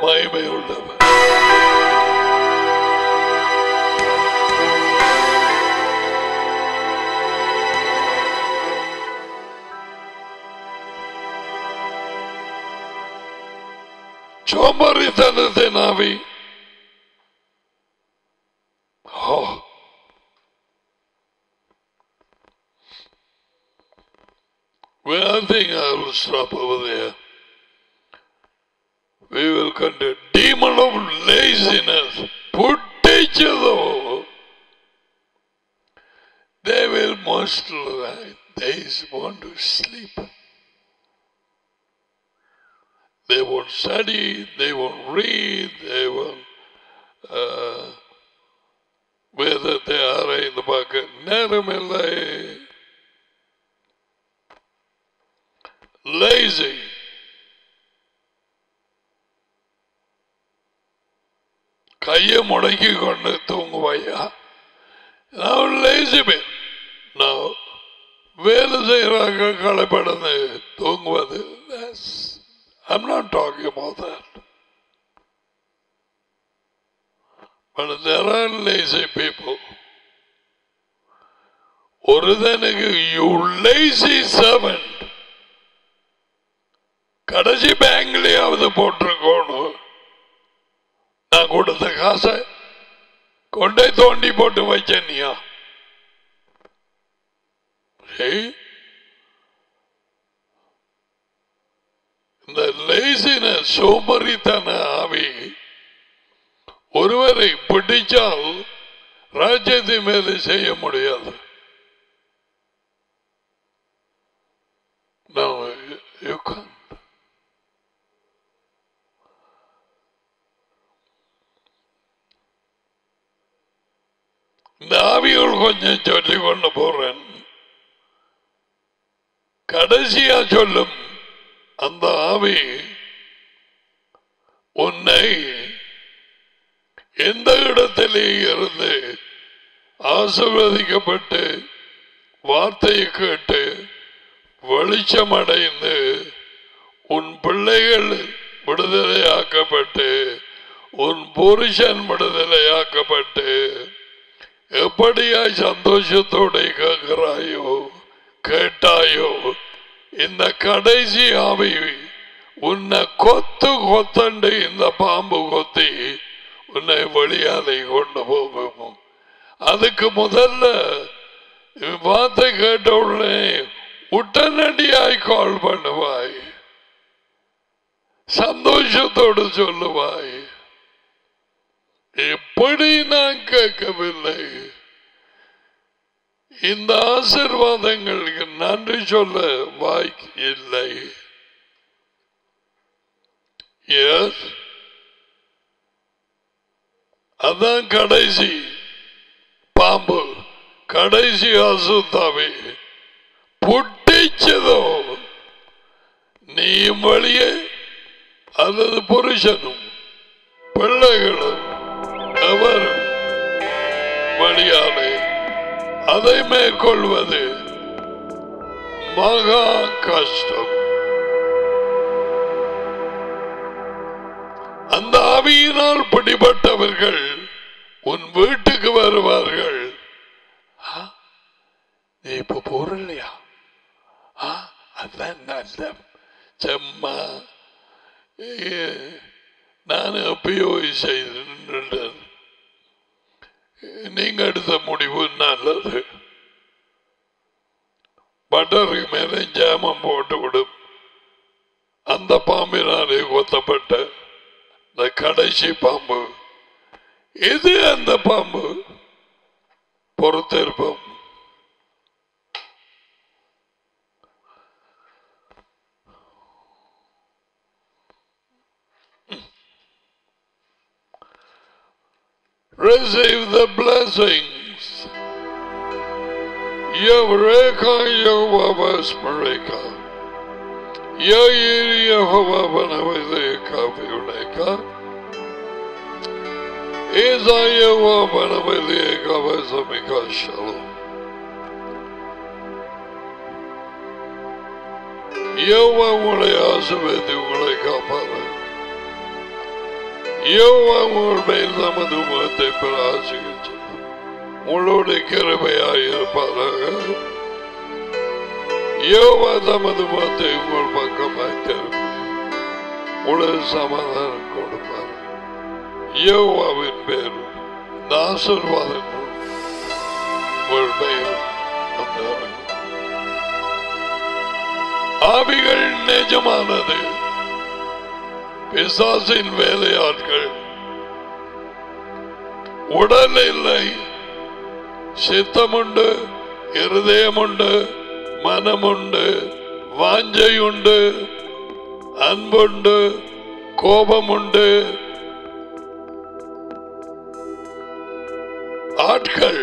S1: மயமை உள்ளவர். ಸೋಮರಿತನತೆ ನಾವಿ Well, I think I will stop over there. We will contact demon of laziness. Put. They will most like they want to sleep. They will study, they will read, they will uh, வேதத்தை ஆராய்ந்து பார்க்க நேரமில்லை lazy கையை முடக்கி கொண்டு தூங்குவாயா? நான் lazy பேர் நான் வேலை செய்யறாங்க களைப்படந்து தூங்குவது I'm not talking about that. But there are lazy people. ஒருதனுக்கு யூ லேசி செவன் கடைசி பேங்க்லயாவது போட்டிருக்கணும் நான் கொடுத்த காசை கொண்டே தோண்டி போட்டு வச்சனியா. இந்த லேசின சோமரித்தன ஆவி ஒருவரை பிடிச்சால் ராஜ்யத்தை மேலே செய்ய முடியாது. இந்த ஆவிகள் கொஞ்சம் சொல்லிக் கொண்டு போறேன். கடைசியா சொல்லும் அந்த ஆவி உன்னை எந்த இடத்திலே இருந்து ஆசிர்வதிக்கப்பட்டு வார்த்தையை கேட்டு வெளிச்சம் அடைந்து உன் பிள்ளைகள் விடுதலையாக்கப்பட்டு உன் புருஷன் விடுதலையாக்கப்பட்டு எப்படியாய் சந்தோஷத்தோட கேட்கிறாயோ கேட்டாயோ இந்த கடைசி ஆவி உன்னை கொத்து கொத்தண்டு இந்த பாம்பு கொத்தி உன்னை வழியாதை கொண்டு போகும். அதுக்கு முதல்ல வார்த்தை கேட்ட உடனே உடனடியாய் கால் பண்ணுவாய். சந்தோஷத்தோடு சொல்லுவாய். எப்படி நான் கேட்கவில்லை. இந்த ஆசிர்வாதங்களுக்கு நன்றி சொல்ல வாய்க்கு இல்லை. அதான் கடைசி பாம்பு கடைசி அசுத்தாவே புட்டிச்சதோ? நீயும் வழியே அல்லது புருஷனும் பிள்ளைகளும் எவரும் வழியாலே அதை மேற்கொள்வது மகா கஷ்டம். அந்த ஆவியினால் பிடிபட்டவர்கள் உன் வீட்டுக்கு வருவார்கள். நீ இப்ப போற இல்லையா ஆ, அதான் நல்ல செம்மா. நான் அப்பயோ செய்து நீங்க எடுத்த முடிவு நல்லது பட்டருக்கு மேலே ஜாமம் போட்டு விடும் அந்த பாம்பினாலே கொத்தப்பட்ட இந்த கடைசி பாம்பு. இது அந்த பாம்பு? பொறுத்திருப்போம். Receive the blessing. Єврика, Євова Смирика. Я її Єгова вона велика вівника. І за Єгова вона велика везоміка шалом. Єгова вона я зведи велика пара. Єгова вона мені замадумати працюють. உங்களுடைய உங்களோட கிருபையாயிருப்பாராக யோவா தமது மாத்தை உங்கள் பக்கமாய் திருப்பி உங்கள் சமாதானம் கொடுப்பார். யோவாவின் பேரும் ஆசிர்வாதங்கள் உங்கள் பெயரும் ஆவிகள் நிஜமானது. பிசாசின் வேலையாட்கள். உடல் இல்லை. சித்தமுண்டு இருதயமுண்டு மனமுண்டு வாஞ்சையுண்டு அன்புண்டு கோபமுண்டு. ஆட்கள்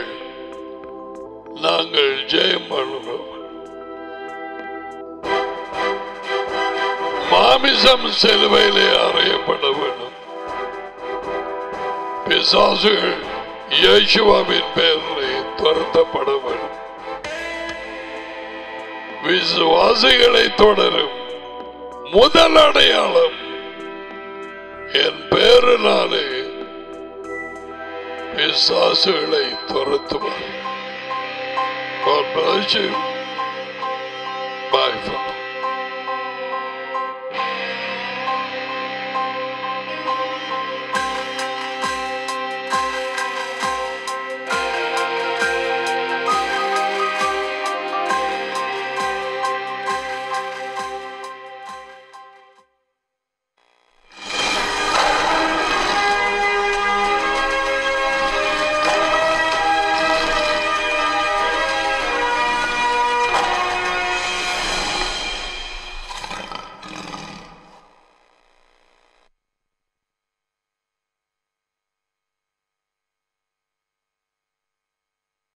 S1: நாங்கள் ஜெயம் பண்ணுகிறோம். மாமிசம் சிலுவையிலே அறையப்பட வேண்டும். பிசாசுகள் இயேசுவாவின் பெயரிலே துரத்தப்பட வேண்டும் விசுவாசிகளை தொடரும் முதல் அடையாளம் என் பேரினாலே பிசாசுகளை துரத்துவார் God bless you.